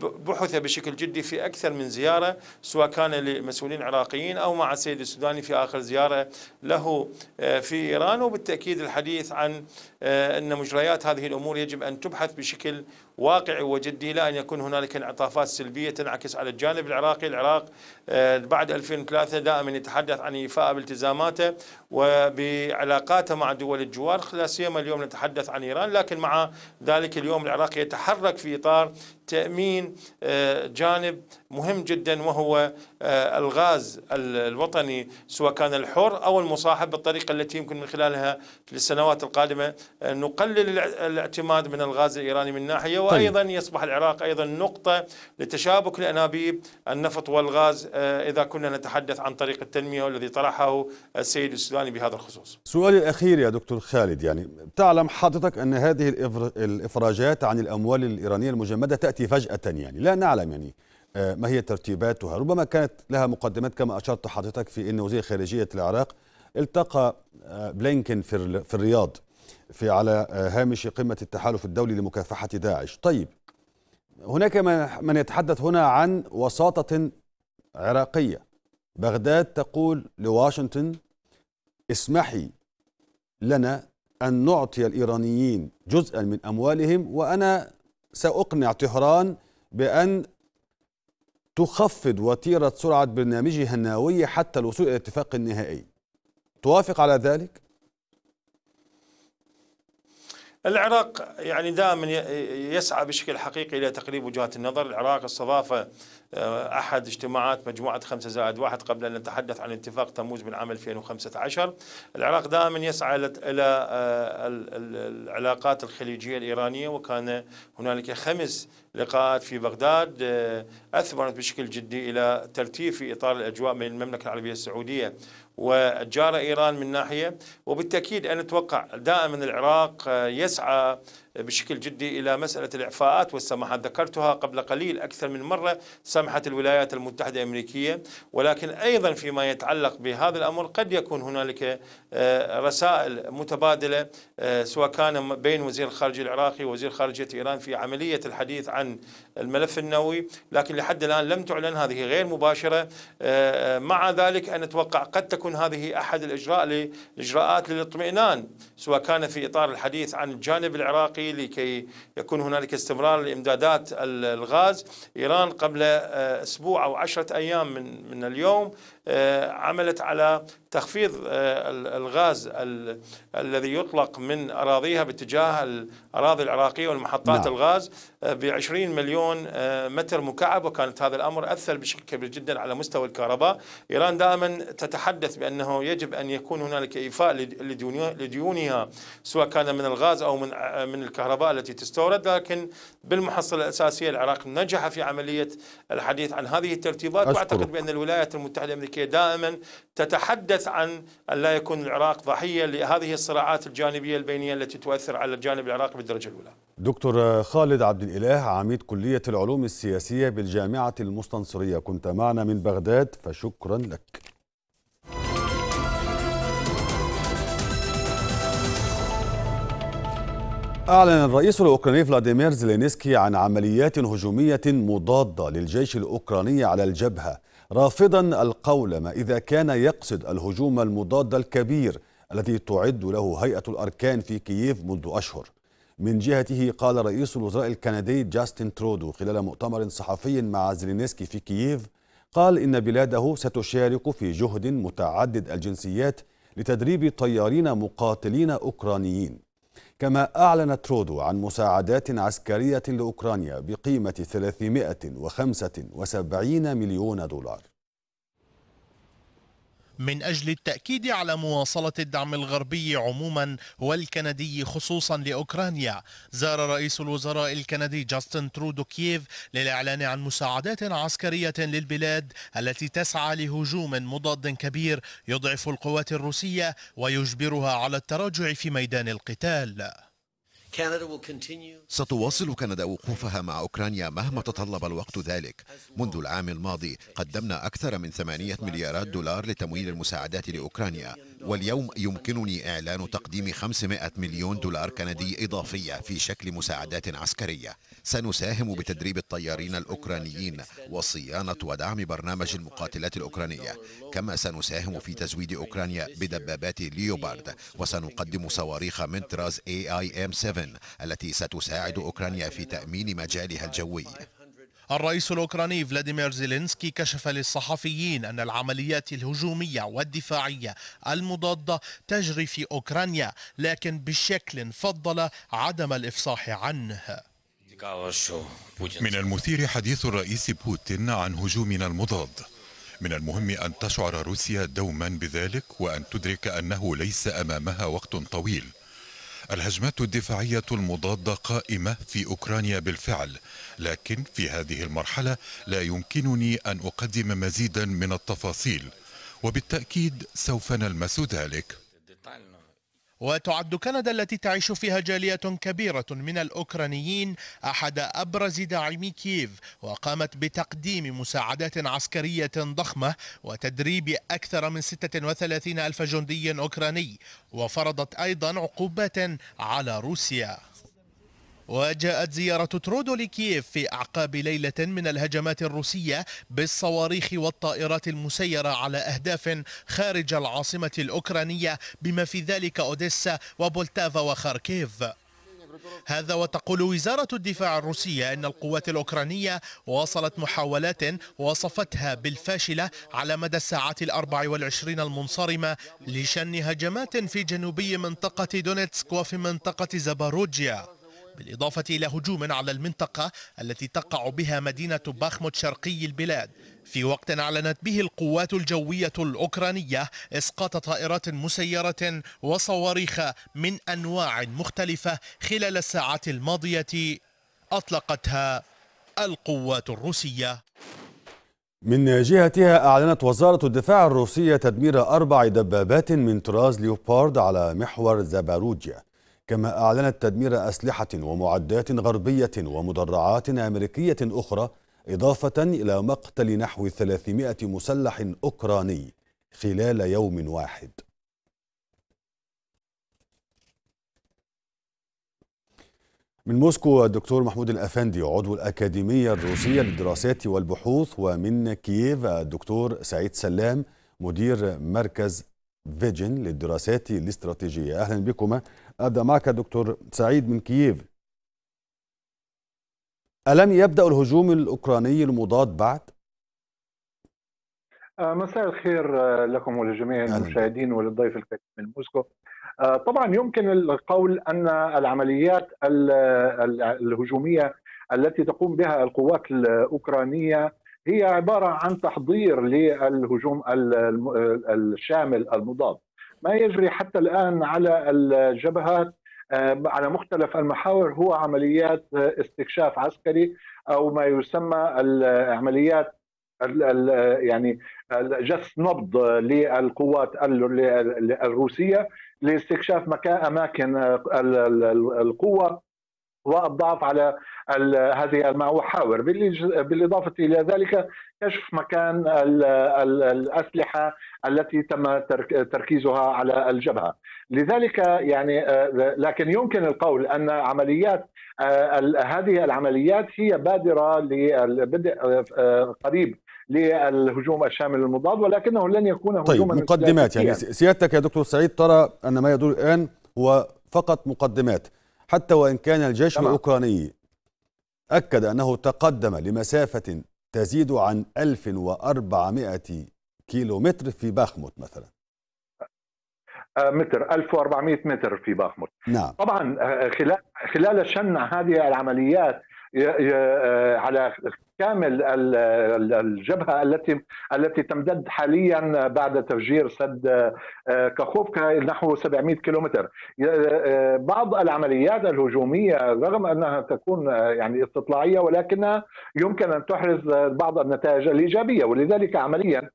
بحث بشكل جدي في أكثر من زيارة سواء كان لمسؤولين عراقيين أو مع السيد السوداني في آخر زيارة له آه، في إيران. وبالتأكيد الحديث عن آه، أن مجريات هذه الأمور يجب أن تبحث بشكل واقعي وجدي لا أن يكون هنالك انعطافات سلبية تنعكس على الجانب العراقي. العراق آه، بعد 2003 دائما يتحدث عن إيفاء بالتزاماته وبعلاقاته مع دول الجوار لا سيما اليوم نتحدث عن إيران. لكن مع ذلك اليوم العراق يتحرك في إطار تأمين آه، جانب مهم جدا وهو الغاز الوطني سواء كان الحر أو المصاحب بالطريقة التي يمكن من خلالها في السنوات القادمة نقلل الاعتماد من الغاز الإيراني من ناحية طيب. وأيضا يصبح العراق أيضا نقطة لتشابك الأنابيب النفط والغاز آه، إذا كنا نتحدث عن طريق التنمية والذي طرحه السيد السوداني بهذا الخصوص سؤالي الأخير يا دكتور خالد يعني تعلم حضرتك أن هذه الإفراجات عن الأموال الإيرانية المجمدة تأتي فجأة يعني لا نعلم يعني آه، ما هي ترتيباتها؟ ربما كانت لها مقدمات كما أشرت حضرتك في أن وزير خارجية العراق التقى آه، بلينكن في الرياض في على هامش قمة التحالف الدولي لمكافحة داعش. طيب هناك من يتحدث هنا عن وساطة عراقية. بغداد تقول لواشنطن اسمحي لنا أن نعطي الإيرانيين جزءا من أموالهم وأنا سأقنع طهران بأن تخفض وتيرة سرعة برنامجها النووي حتى الوصول إلى الاتفاق النهائي توافق على ذلك؟ العراق يعني دائما يسعى بشكل حقيقي إلى تقريب وجهات النظر، العراق استضاف آه، أحد اجتماعات مجموعة خمسة زائد واحد قبل أن نتحدث عن اتفاق تموز من عام 2015 العراق دائما يسعى إلى آه، العلاقات الخليجية الإيرانية وكان هنالك خمس لقاءات في بغداد آه، أثمرت بشكل جدي إلى ترتيب في إطار الأجواء من المملكة العربية السعودية. وجار إيران من ناحية وبالتأكيد أنا أتوقع دائما العراق يسعى بشكل جدي إلى مسألة الإعفاءات والسماحات. ذكرتها قبل قليل أكثر من مرة سمحت الولايات المتحدة الأمريكية. ولكن أيضا فيما يتعلق بهذا الأمر قد يكون هنالك آه، رسائل متبادلة آه، سواء كان بين وزير الخارجية العراقي ووزير خارجية إيران في عملية الحديث عن الملف النووي. لكن لحد الآن لم تعلن هذه غير مباشرة. آه، مع ذلك أنا أتوقع قد تكون هذه أحد الإجراء الإجراءات للاطمئنان سواء كان في إطار الحديث عن الجانب العراقي لكي يكون هنالك استمرار لإمدادات الغاز. إيران قبل أسبوع أو عشرة أيام من من اليوم عملت على تخفيض الغاز الذي يطلق من أراضيها باتجاه الأراضي العراقية والمحطات نعم. الغاز ب 20 مليون متر مكعب وكانت هذا الأمر أثر بشكل كبير جدا على مستوى الكهرباء إيران دائما تتحدث بأنه يجب أن يكون هنالك إيفاء لديونها سواء كان من الغاز أو من من الكهرباء التي تستورد لكن بالمحصلة الأساسية العراق نجح في عملية الحديث عن هذه الترتيبات أشكرك. وأعتقد بأن الولايات المتحدة الأمريكية دائما تتحدث عن أن لا يكون العراق ضحية لهذه الصراعات الجانبية البينية التي تؤثر على الجانب العراقي بالدرجة الأولى. دكتور خالد عبد الإله عميد كلية العلوم السياسية بالجامعة المستنصرية. كنت معنا من بغداد فشكرا لك. أعلن الرئيس الأوكراني فلاديمير زيلينسكي عن عمليات هجومية مضادة للجيش الأوكراني على الجبهة. رافضا القول ما إذا كان يقصد الهجوم المضاد الكبير الذي تعد له هيئة الأركان في كييف منذ أشهر. من جهته قال رئيس الوزراء الكندي جاستن ترودو خلال مؤتمر صحفي مع زيلينسكي في كييف قال إن بلاده ستشارك في جهد متعدد الجنسيات لتدريب طيارين مقاتلين أوكرانيين. كما أعلن ترودو عن مساعدات عسكرية لأوكرانيا بقيمة 375 مليون دولار. من أجل التأكيد على مواصلة الدعم الغربي عموما والكندي خصوصا لأوكرانيا. زار رئيس الوزراء الكندي جاستن ترودو كييف للإعلان عن مساعدات عسكرية للبلاد التي تسعى لهجوم مضاد كبير يضعف القوات الروسية ويجبرها على التراجع في ميدان القتال. ستواصل كندا وقوفها مع أوكرانيا مهما تطلب الوقت ذلك. منذ العام الماضي قدمنا أكثر من ثمانية مليارات دولار لتمويل المساعدات لأوكرانيا واليوم يمكنني إعلان تقديم 500 مليون دولار كندي إضافية في شكل مساعدات عسكرية. سنساهم بتدريب الطيارين الأوكرانيين وصيانة ودعم برنامج المقاتلات الأوكرانية كما سنساهم في تزويد أوكرانيا بدبابات ليوبارد وسنقدم صواريخ من طراز AIM-7 التي ستساعد أوكرانيا في تأمين مجالها الجوي. الرئيس الأوكراني فلاديمير زيلينسكي كشف للصحفيين أن العمليات الهجومية والدفاعية المضادة تجري في أوكرانيا لكن بشكل فضل عدم الإفصاح عنه. من المثير حديث الرئيس بوتين عن هجومنا المضاد. من المهم أن تشعر روسيا دوما بذلك وأن تدرك أنه ليس أمامها وقت طويل. الهجمات الدفاعية المضادة قائمة في أوكرانيا بالفعل لكن في هذه المرحلة لا يمكنني أن أقدم مزيدا من التفاصيل. وبالتأكيد سوف نلمس ذلك. وتعد كندا التي تعيش فيها جالية كبيرة من الأوكرانيين أحد أبرز داعمي كييف وقامت بتقديم مساعدات عسكرية ضخمة وتدريب أكثر من 36 ألف جندي أوكراني وفرضت أيضا عقوبات على روسيا. وجاءت زيارة ترودو لكييف في أعقاب ليلة من الهجمات الروسية بالصواريخ والطائرات المسيرة على أهداف خارج العاصمة الأوكرانية بما في ذلك أوديسا وبولتافا وخاركيف. هذا وتقول وزارة الدفاع الروسية أن القوات الأوكرانية واصلت محاولات وصفتها بالفاشلة على مدى الساعات الأربع والعشرين المنصرمة لشن هجمات في جنوبي منطقة دونيتسك وفي منطقة زاباروجيا. بالإضافة إلى هجوم على المنطقة التي تقع بها مدينة باخموت شرقي البلاد. في وقت أعلنت به القوات الجوية الأوكرانية إسقاط طائرات مسيرة وصواريخ من أنواع مختلفة خلال الساعات الماضية أطلقتها القوات الروسية. من جهتها أعلنت وزارة الدفاع الروسية تدمير أربع دبابات من طراز ليوبارد على محور زاباروجيا. كما أعلنت تدمير أسلحة ومعدات غربية ومدرعات أمريكية أخرى إضافة إلى مقتل نحو 300 مسلح أوكراني خلال يوم واحد. من موسكو الدكتور محمود الأفندي عضو الأكاديمية الروسية للدراسات والبحوث ومن كييف الدكتور سعيد سلام مدير مركز فيجن للدراسات الاستراتيجية. أهلا بكم أبدأ معك دكتور سعيد من كييف. ألم يبدأ الهجوم الأوكراني المضاد بعد؟ مساء الخير لكم ولجميع المشاهدين وللضيف الكريم من موسكو. طبعا يمكن القول أن العمليات الهجومية التي تقوم بها القوات الأوكرانية هي عبارة عن تحضير للهجوم الشامل المضاد. ما يجري حتى الآن على الجبهات على مختلف المحاور هو عمليات استكشاف عسكري أو ما يسمى العمليات يعني جس نبض للقوات الروسية لاستكشاف أماكن القوة والضعف على هذه المحاور. بالإضافة إلى ذلك كشف مكان الأسلحة التي تم تركيزها على الجبهة. لذلك يعني لكن يمكن القول أن عمليات هذه العمليات هي بادرة لبدء قريب للهجوم الشامل المضاد ولكنه لن يكون هجوما طيب مقدمات. يعني سيادتك يا دكتور سعيد ترى أن ما يدور الآن هو فقط مقدمات حتى وإن كان الجيش طبعا. الأوكراني أكد أنه تقدم لمسافة تزيد عن 1400 كيلومتر في باخموت مثلا. متر 1400 متر في باخموت. نعم. طبعا خلال خلال شن هذه العمليات على كامل الجبهة التي التي تمتد حاليا بعد تفجير سد كاخوفكا نحو 700 كيلومتر. بعض العمليات الهجومية رغم أنها تكون يعني استطلاعية ولكنها يمكن أن تحرز بعض النتائج الإيجابية. ولذلك عمليا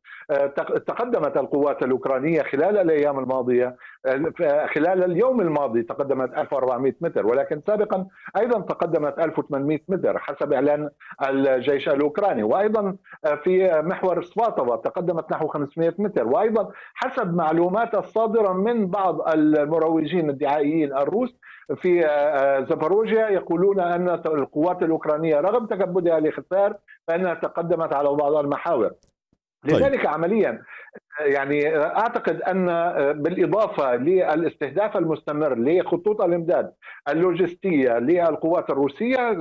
تقدمت القوات الأوكرانية خلال الأيام الماضية خلال اليوم الماضي تقدمت 1400 متر. ولكن سابقا أيضا تقدمت 1800 متر حسب إعلان الجيش الأوكراني. وأيضا في محور سفاتوفا تقدمت نحو 500 متر. وأيضا حسب معلومات الصادرة من بعض المروجين الدعائيين الروس في زاباروجيا يقولون أن القوات الأوكرانية رغم تكبدها لخسار فإنها تقدمت على بعض المحاور. لذلك طيب. عمليا يعني أعتقد أن بالإضافة للاستهداف المستمر لخطوط الإمداد اللوجستية للقوات الروسية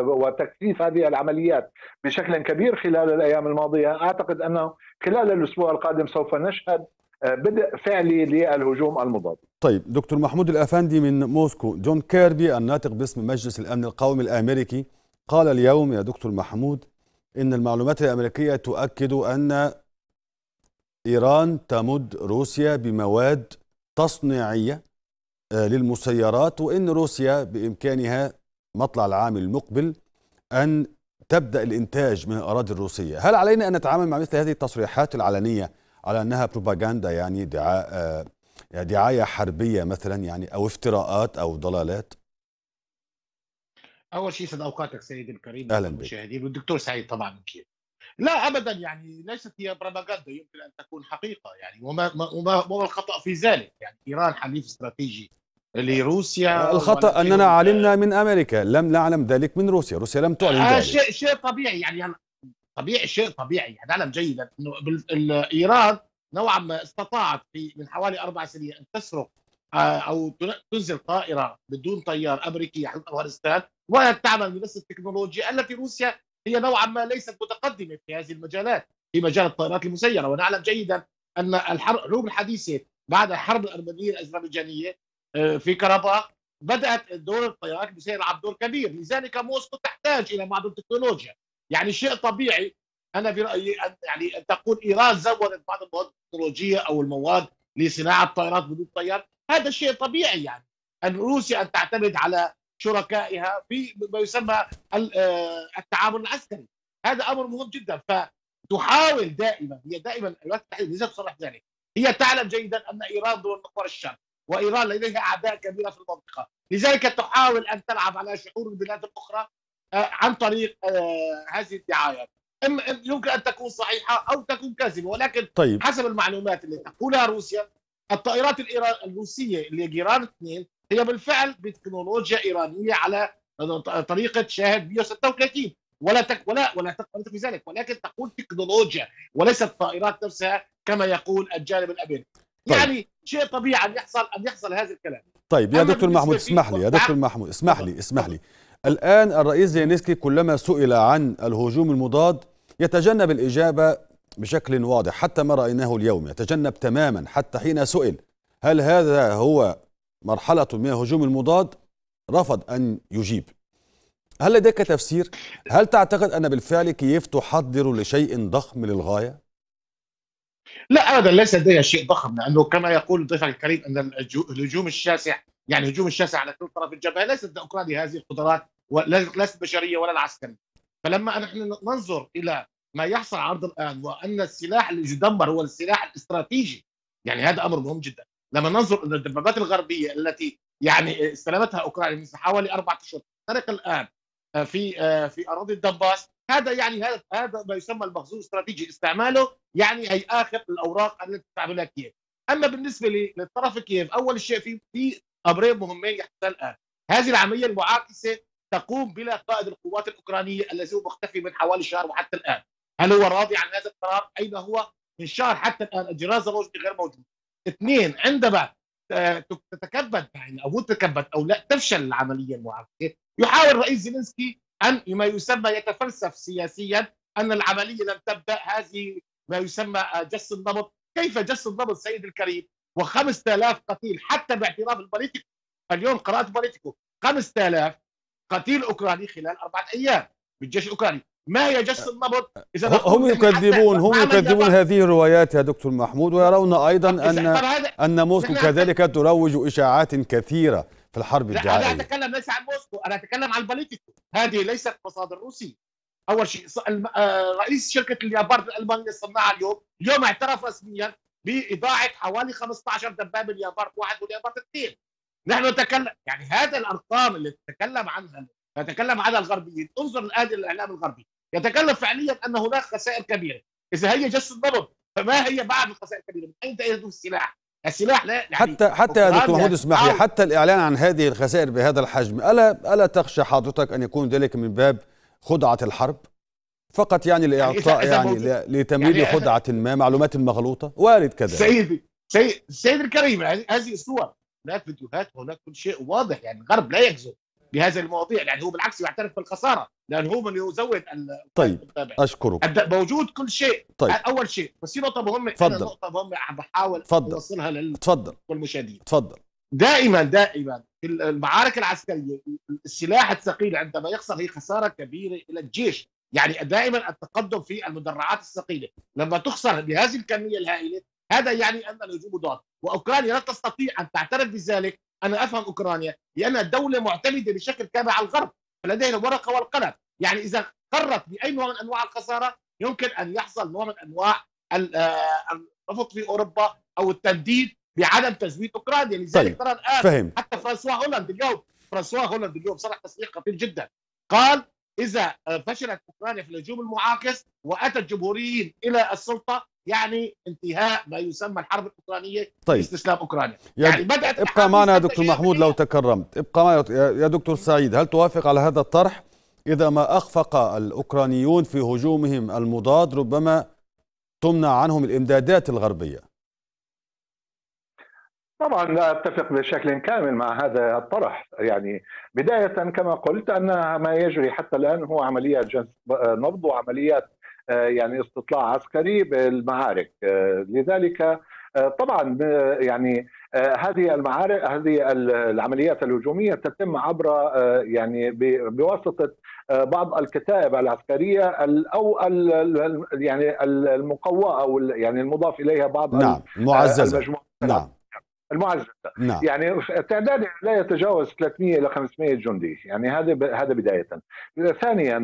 وتكثيف هذه العمليات بشكل كبير خلال الأيام الماضية أعتقد أنه خلال الأسبوع القادم سوف نشهد بدء فعلي للهجوم المضاد. طيب دكتور محمود الأفندي من موسكو، جون كيربي الناطق باسم مجلس الأمن القومي الأمريكي قال اليوم يا دكتور محمود إن المعلومات الأمريكية تؤكد أن إيران تمد روسيا بمواد تصنيعية للمسيرات وإن روسيا بإمكانها مطلع العام المقبل أن تبدأ الإنتاج من الأراضي الروسية. هل علينا أن نتعامل مع مثل هذه التصريحات العلنية على أنها بروباغندا يعني دعاء دعاية حربية مثلا يعني أو افتراءات أو ضلالات؟ أول شيء سيد أوقاتك سيدي الكريم أهلا المشاهدين والدكتور سعيد طبعا من كيف لا ابدا يعني ليست هي بروباغندا يمكن أن تكون حقيقة يعني وما وما وما الخطأ في ذلك يعني إيران حليف استراتيجي لروسيا الخطأ أننا علمنا من أمريكا لم نعلم ذلك من روسيا روسيا لم تعلن ذلك. شيء شيء طبيعي يعني طبيعي شيء طبيعي يعني نعلم جيدا إنه إيران نوعا ما استطاعت في من حوالي أربع سنين أن تسرق أو تنزل طائرة بدون طيار امريكي على أفغانستان ولا تعمل بنفس التكنولوجيا التي روسيا هي نوعا ما ليست متقدمة في هذه المجالات في مجال الطائرات المسيرة. ونعلم جيدا أن الحروب الحديثة بعد الحرب الأرمنية الاذربيجانيه في كرباخ بدأت دور الطائرات المسيرة يلعب دور كبير. لذلك موسكو تحتاج إلى بعض التكنولوجيا يعني شيء طبيعي أنا في رأيي يعني أن تقول إيران زودت بعض المواد التكنولوجية أو المواد لصناعة طائرات بدون طيار هذا شيء طبيعي يعني. أن روسيا أن تعتمد على شركائها في ما يسمى التعامل العسكري. هذا أمر مهم جدا. فتحاول دائما هي دائما الولايات المتحدة ليست تصرح ذلك هي تعلم جيدا أن إيران دول محور الشر وإيران لديها أعداء كبيرة في المنطقة. لذلك تحاول أن تلعب على شعور البلاد الأخرى عن طريق هذه الدعايات يمكن أن تكون صحيحة أو تكون كاذبة ولكن طيب. حسب المعلومات اللي تقولها روسيا الطائرات الروسية اللي جيران اثنين هي بالفعل بتكنولوجيا إيرانية على طريقة شاهد 136 ولا تك ولا ولا تقبل في ذلك. ولكن تقول تكنولوجيا وليست الطائرات نفسها كما يقول الجانب الامريكي طيب. يعني شيء طبيعي أن يحصل أن يحصل هذا الكلام. طيب يا دكتور محمود اسمح لي يا دكتور محمود اسمح لي اسمح لي. الآن الرئيس زيلينسكي كلما سئل عن الهجوم المضاد يتجنب الإجابة بشكل واضح حتى ما رأيناه اليوم يتجنب تماما حتى حين سئل. هل هذا هو مرحلة من الهجوم المضاد رفض أن يجيب هل لديك تفسير؟ هل تعتقد أن بالفعل كييف تحضر لشيء ضخم للغاية؟ لا ابدا ليس لديها شيء ضخم لأنه كما يقول ضيفك الكريم أن الهجوم الشاسع يعني الهجوم الشاسع على كل طرف الجبهة ليست لاوكرانيا هذه القدرات ليست بشرية ولا العسكرية فلما نحن ننظر إلى ما يحصل على الأرض الآن وأن السلاح اللي يدمر هو السلاح الاستراتيجي يعني هذا أمر مهم جدا لما ننظر إلى الدبابات الغربية التي يعني استلمتها أوكرانيا من حوالي أربعة أشهر ترك الآن آه، في آه، في أراضي الدنباس. هذا يعني هذا هذا ما يسمى المخزون الاستراتيجي. استعماله يعني هي آخر الأوراق التي تعملها كييف. أما بالنسبة للطرف كييف أول شيء في في أمرين مهمين يحدثان الآن. هذه العملية المعاكسة تقوم بلا قائد القوات الأوكرانية الذي هو مختفي من حوالي شهر وحتى الآن. هل هو راضي عن هذا القرار؟ أين هو؟ من شهر حتى الآن الجرازة غير موجود اثنين عندما تتكبد يعني أو تتكبد أو لا تفشل العملية المعاكسه يحاول الرئيس زيلينسكي أن ما يسمى يتفلسف سياسيا أن العملية لم تبدأ هذه ما يسمى جس النبض كيف جس النبض سيد الكريم؟ و5000 قتيل حتى باعتراف البوليتيكو. اليوم قرات بوليتيكو 5000 قتيل أوكراني خلال أربعة أيام بالجيش الأوكراني. ما هي جس النبض؟ إذا هم يكذبون هم يكذبون هذه الروايات يا دكتور محمود ويرون أيضا ان أن موسكو كذلك تروج إشاعات كثيرة في الحرب الدعائيه أنا أتكلم ليس عن موسكو أنا أتكلم عن البوليتيكو هذه ليست مصادر روسيه أول شيء آه، رئيس شركة الليوبارد الألمانية الصناعه اليوم اليوم اعترف رسميا باضاعه حوالي 15 دبابة ليوبارد واحد وليوبارد اثنين نحن نتكلم يعني هذا الأرقام اللي تتكلم عنها يتكلم عنها الغربيين. انظر الآن الإعلام الغربي. يتكلم فعليا أن هناك خسائر كبيرة. إذا هي جس النبض فما هي بعد الخسائر الكبيرة؟ من أين تأتي السلاح؟ السلاح لا يعني حتى حتى يا دكتور محمود اسمح لي حتى الإعلان عن هذه الخسائر بهذا الحجم الا ألا تخشى حضرتك أن يكون ذلك من باب خدعة الحرب؟ فقط يعني, يعني لاعطاء يعني, يعني لتمرير يعني خدعة ما معلومات مغلوطة؟ وارد كذا سيدي سيد سيد الكريم هذه الصور. هناك فيديوهات وهناك كل شيء واضح يعني الغرب لا يكذب بهذه المواضيع يعني هو بالعكس يعترف بالخسارة لأنه هو من يزود طيب أشكرك. موجود كل شيء. طيب. أول شيء بس في نقطة مهمة تفضل نقطة مهمة بحاول أوصلها لل تفضل والمشاهدين تفضل دائما دائما في المعارك العسكرية السلاح الثقيل عندما يخسر هي خسارة كبيرة إلى الجيش. يعني دائما التقدم في المدرعات الثقيلة. لما تخسر بهذه الكمية الهائلة هذا يعني أن الهجوم ضاد واوكرانيا لا تستطيع أن تعترف بذلك أنا أفهم أوكرانيا لأنها دولة معتمدة بشكل كامل على الغرب فلديها الورقة والقلم يعني إذا قررت بأي نوع من أنواع الخسارة يمكن أن يحصل نوع من أنواع آه، الرفض في أوروبا أو التنديد بعدم تزويد أوكرانيا لذلك طيب. ترى الآن فهم. حتى فرانسوا هولاند اليوم فرانسوا هولاند اليوم صرح تصريح خطير جدا قال إذا فشلت أوكرانيا في الهجوم المعاكس واتى الجمهوريين إلى السلطة يعني انتهاء ما يسمى الحرب الأوكرانية طيب. استسلام أوكرانيا. يعني بدأت ابقى معنا يا دكتور محمود لو تكرمت. ابقى معنا يا دكتور سعيد هل توافق على هذا الطرح؟ إذا ما أخفق الأوكرانيون في هجومهم المضاد ربما تمنع عنهم الإمدادات الغربية. طبعا لا أتفق بشكل كامل مع هذا الطرح. يعني بداية كما قلت أن ما يجري حتى الآن هو عمليات جنس نبض وعمليات يعني استطلاع عسكري بالمعارك. آه، لذلك آه، طبعا يعني هذه المعارك هذه العمليات الهجومية تتم عبر يعني بواسطة بعض الكتائب العسكرية أو يعني المقواه أو يعني المضاف إليها بعض نعم المعززه نعم. المعززه نعم. يعني تعداد لا يتجاوز 300 إلى 500 جندي. يعني هذا هذا بداية. ثانيا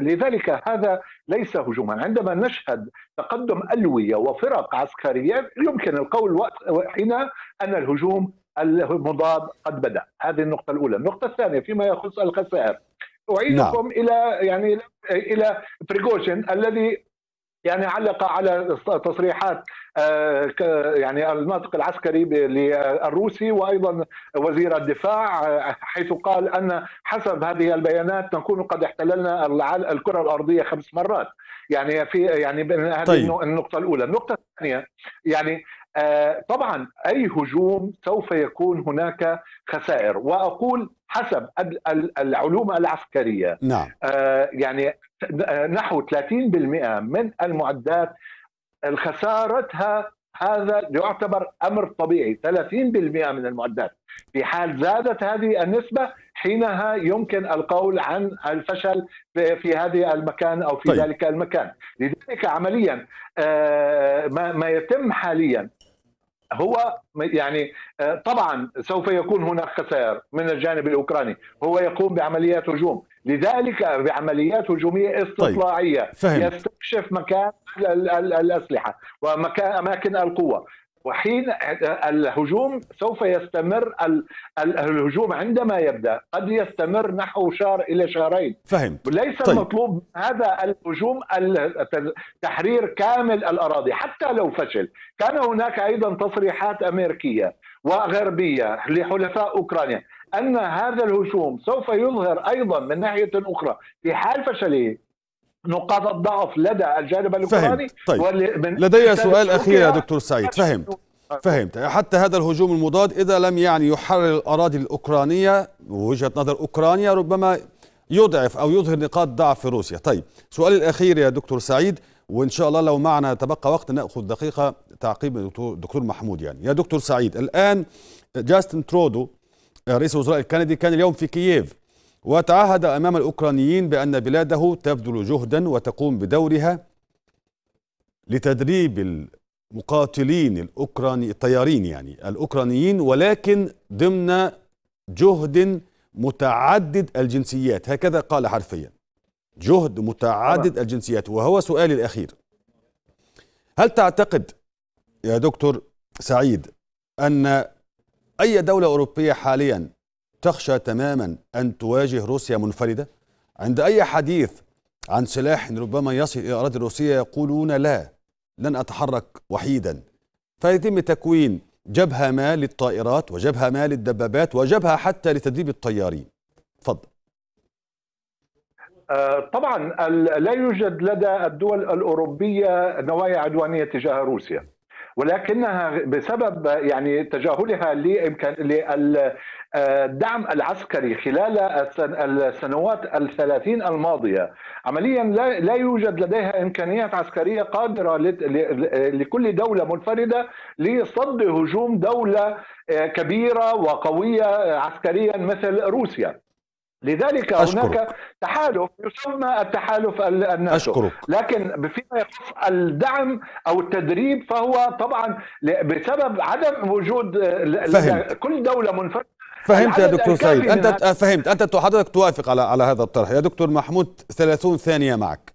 لذلك هذا ليس هجوما. عندما نشهد تقدم ألوية وفرق عسكرية يمكن القول وقت حين أن الهجوم المضاد قد بدأ. هذه النقطة الأولى. النقطة الثانية فيما يخص الخسائر. أعيدكم نعم. إلى يعني إلى بريغوشن الذي يعني علق على تصريحات يعني الناطق العسكري للروسي وأيضا وزير الدفاع آه، حيث قال أن حسب هذه البيانات نكون قد احتللنا الكرة الأرضية خمس مرات. يعني في يعني هذه طيب. النقطة الأولى. النقطة الثانية يعني آه، طبعا أي هجوم سوف يكون هناك خسائر. وأقول حسب العلوم العسكرية نعم. يعني نحو 30% من المعدات خسارتها هذا يعتبر أمر طبيعي. 30% من المعدات. في حال زادت هذه النسبة حينها يمكن القول عن الفشل في هذه المكان أو في طيب. ذلك المكان. لذلك عمليا ما يتم حاليا هو يعني طبعا سوف يكون هناك خسائر من الجانب الأوكراني. هو يقوم بعمليات هجوم. لذلك بعمليات هجومية استطلاعية طيب. يستكشف مكان الأسلحة ومكان أماكن القوة. وحين الهجوم سوف يستمر الهجوم عندما يبدأ. قد يستمر نحو شهر إلى شهرين. فهمت. ليس طيب. المطلوب هذا الهجوم تحرير كامل الأراضي حتى لو فشل. كان هناك أيضا تصريحات أمريكية وغربية لحلفاء أوكرانيا. أن هذا الهجوم سوف يظهر أيضا من ناحية أخرى في حال فشله. نقاط الضعف لدى الجانب الاوكراني طيب. لدي سؤال أخير يا دكتور سعيد. فهمت. فهمت. حتى هذا الهجوم المضاد إذا لم يعني يحرر الأراضي الأوكرانية وجهة نظر أوكرانيا ربما يضعف أو يظهر نقاط ضعف في روسيا. طيب سؤالي الأخير يا دكتور سعيد وإن شاء الله لو معنا تبقى وقت نأخذ دقيقة تعقيب دكتور, دكتور محمود يعني. يا دكتور سعيد الآن جاستن ترودو رئيس الوزراء الكندي كان اليوم في كييف وتعهد أمام الأوكرانيين بأن بلاده تبذل جهدا وتقوم بدورها لتدريب المقاتلين الاوكراني الطيارين يعني الأوكرانيين ولكن ضمن جهد متعدد الجنسيات. هكذا قال حرفيا. جهد متعدد الجنسيات. وهو سؤالي الأخير. هل تعتقد يا دكتور سعيد أن أي دولة أوروبية حاليا تخشى تماما أن تواجه روسيا منفردة؟ عند أي حديث عن سلاح ربما يصل إلى الأراضي الروسية يقولون لا لن أتحرك وحيدا. فيتم تكوين جبهة ما للطائرات وجبهة ما للدبابات وجبهة حتى لتدريب الطيارين. تفضل. طبعا لا يوجد لدى الدول الأوروبية نوايا عدوانية تجاه روسيا. ولكنها بسبب يعني تجاهلها لامكان الدعم العسكري خلال السنوات الثلاثين الماضية. عمليا لا يوجد لديها إمكانيات عسكرية قادرة لكل دولة منفردة لصد هجوم دولة كبيرة وقوية عسكريا مثل روسيا. لذلك أشكرك. هناك تحالف يسمى التحالف الناتو أشكرك. لكن فيما يخص الدعم أو التدريب فهو طبعا بسبب عدم وجود فهمت. كل دولة منفردة فهمت يا دكتور سعيد أنت فهمت أنت حضرتك توافق على على هذا الطرح يا دكتور محمود 30 ثانية معك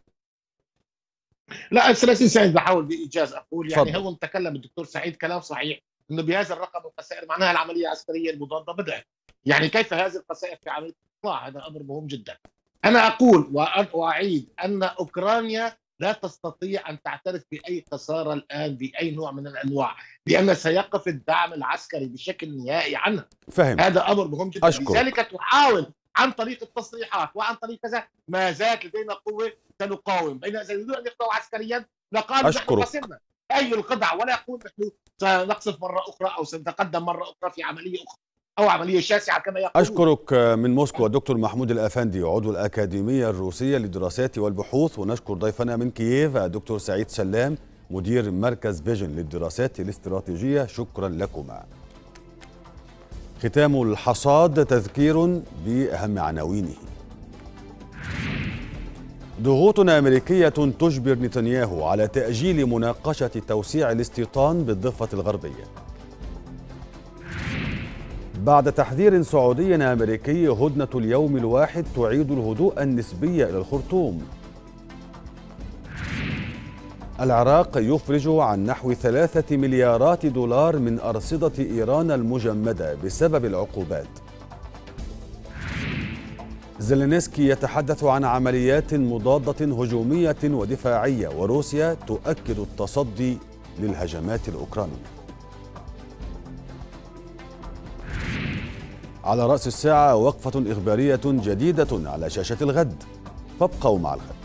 لا 30 ثانية بحاول بإيجاز أقول يعني فضل. هو تكلم الدكتور سعيد كلام صحيح إنه بهذا الرقم الخسائر معناها العملية العسكرية المضادة بدأت يعني كيف هذه الخسائر في عمليه الاطلاع هذا أمر مهم جدا. أنا أقول واعيد أن أوكرانيا لا تستطيع أن تعترف بأي خسارة الآن بأي نوع من الأنواع لأن سيقف الدعم العسكري بشكل نهائي عنها. فهم. هذا أمر مهم جدا. أشكر. لذلك تحاول عن طريق التصريحات وعن طريق كذا ما زالت لدينا قوة سنقاوم. بين اذا يريدون أن يقضوا عسكريا لقالوا نحن خسرنا أي القطع؟ ولا يقول نحن سنقصف مرة أخرى أو سنتقدم مرة أخرى في عملية أخرى. أو عملية شاسعة كما يقولون. أشكرك من موسكو الدكتور محمود الأفندي عضو الأكاديمية الروسية للدراسات والبحوث ونشكر ضيفنا من كييف الدكتور سعيد سلام مدير مركز فيجن للدراسات الاستراتيجية. شكرا لكما. ختام الحصاد تذكير بأهم عناوينه. ضغوط أمريكية تجبر نتنياهو على تأجيل مناقشة توسيع الاستيطان بالضفة الغربية. بعد تحذير سعودي أمريكي هدنة اليوم الواحد تعيد الهدوء النسبي إلى الخرطوم. العراق يفرج عن نحو ثلاثة مليارات دولار من أرصدة إيران المجمدة بسبب العقوبات. زيلينسكي يتحدث عن عمليات مضادة هجومية ودفاعية وروسيا تؤكد التصدي للهجمات الأوكرانية. على رأس الساعة وقفة إخبارية جديدة على شاشة الغد. فابقوا مع الغد.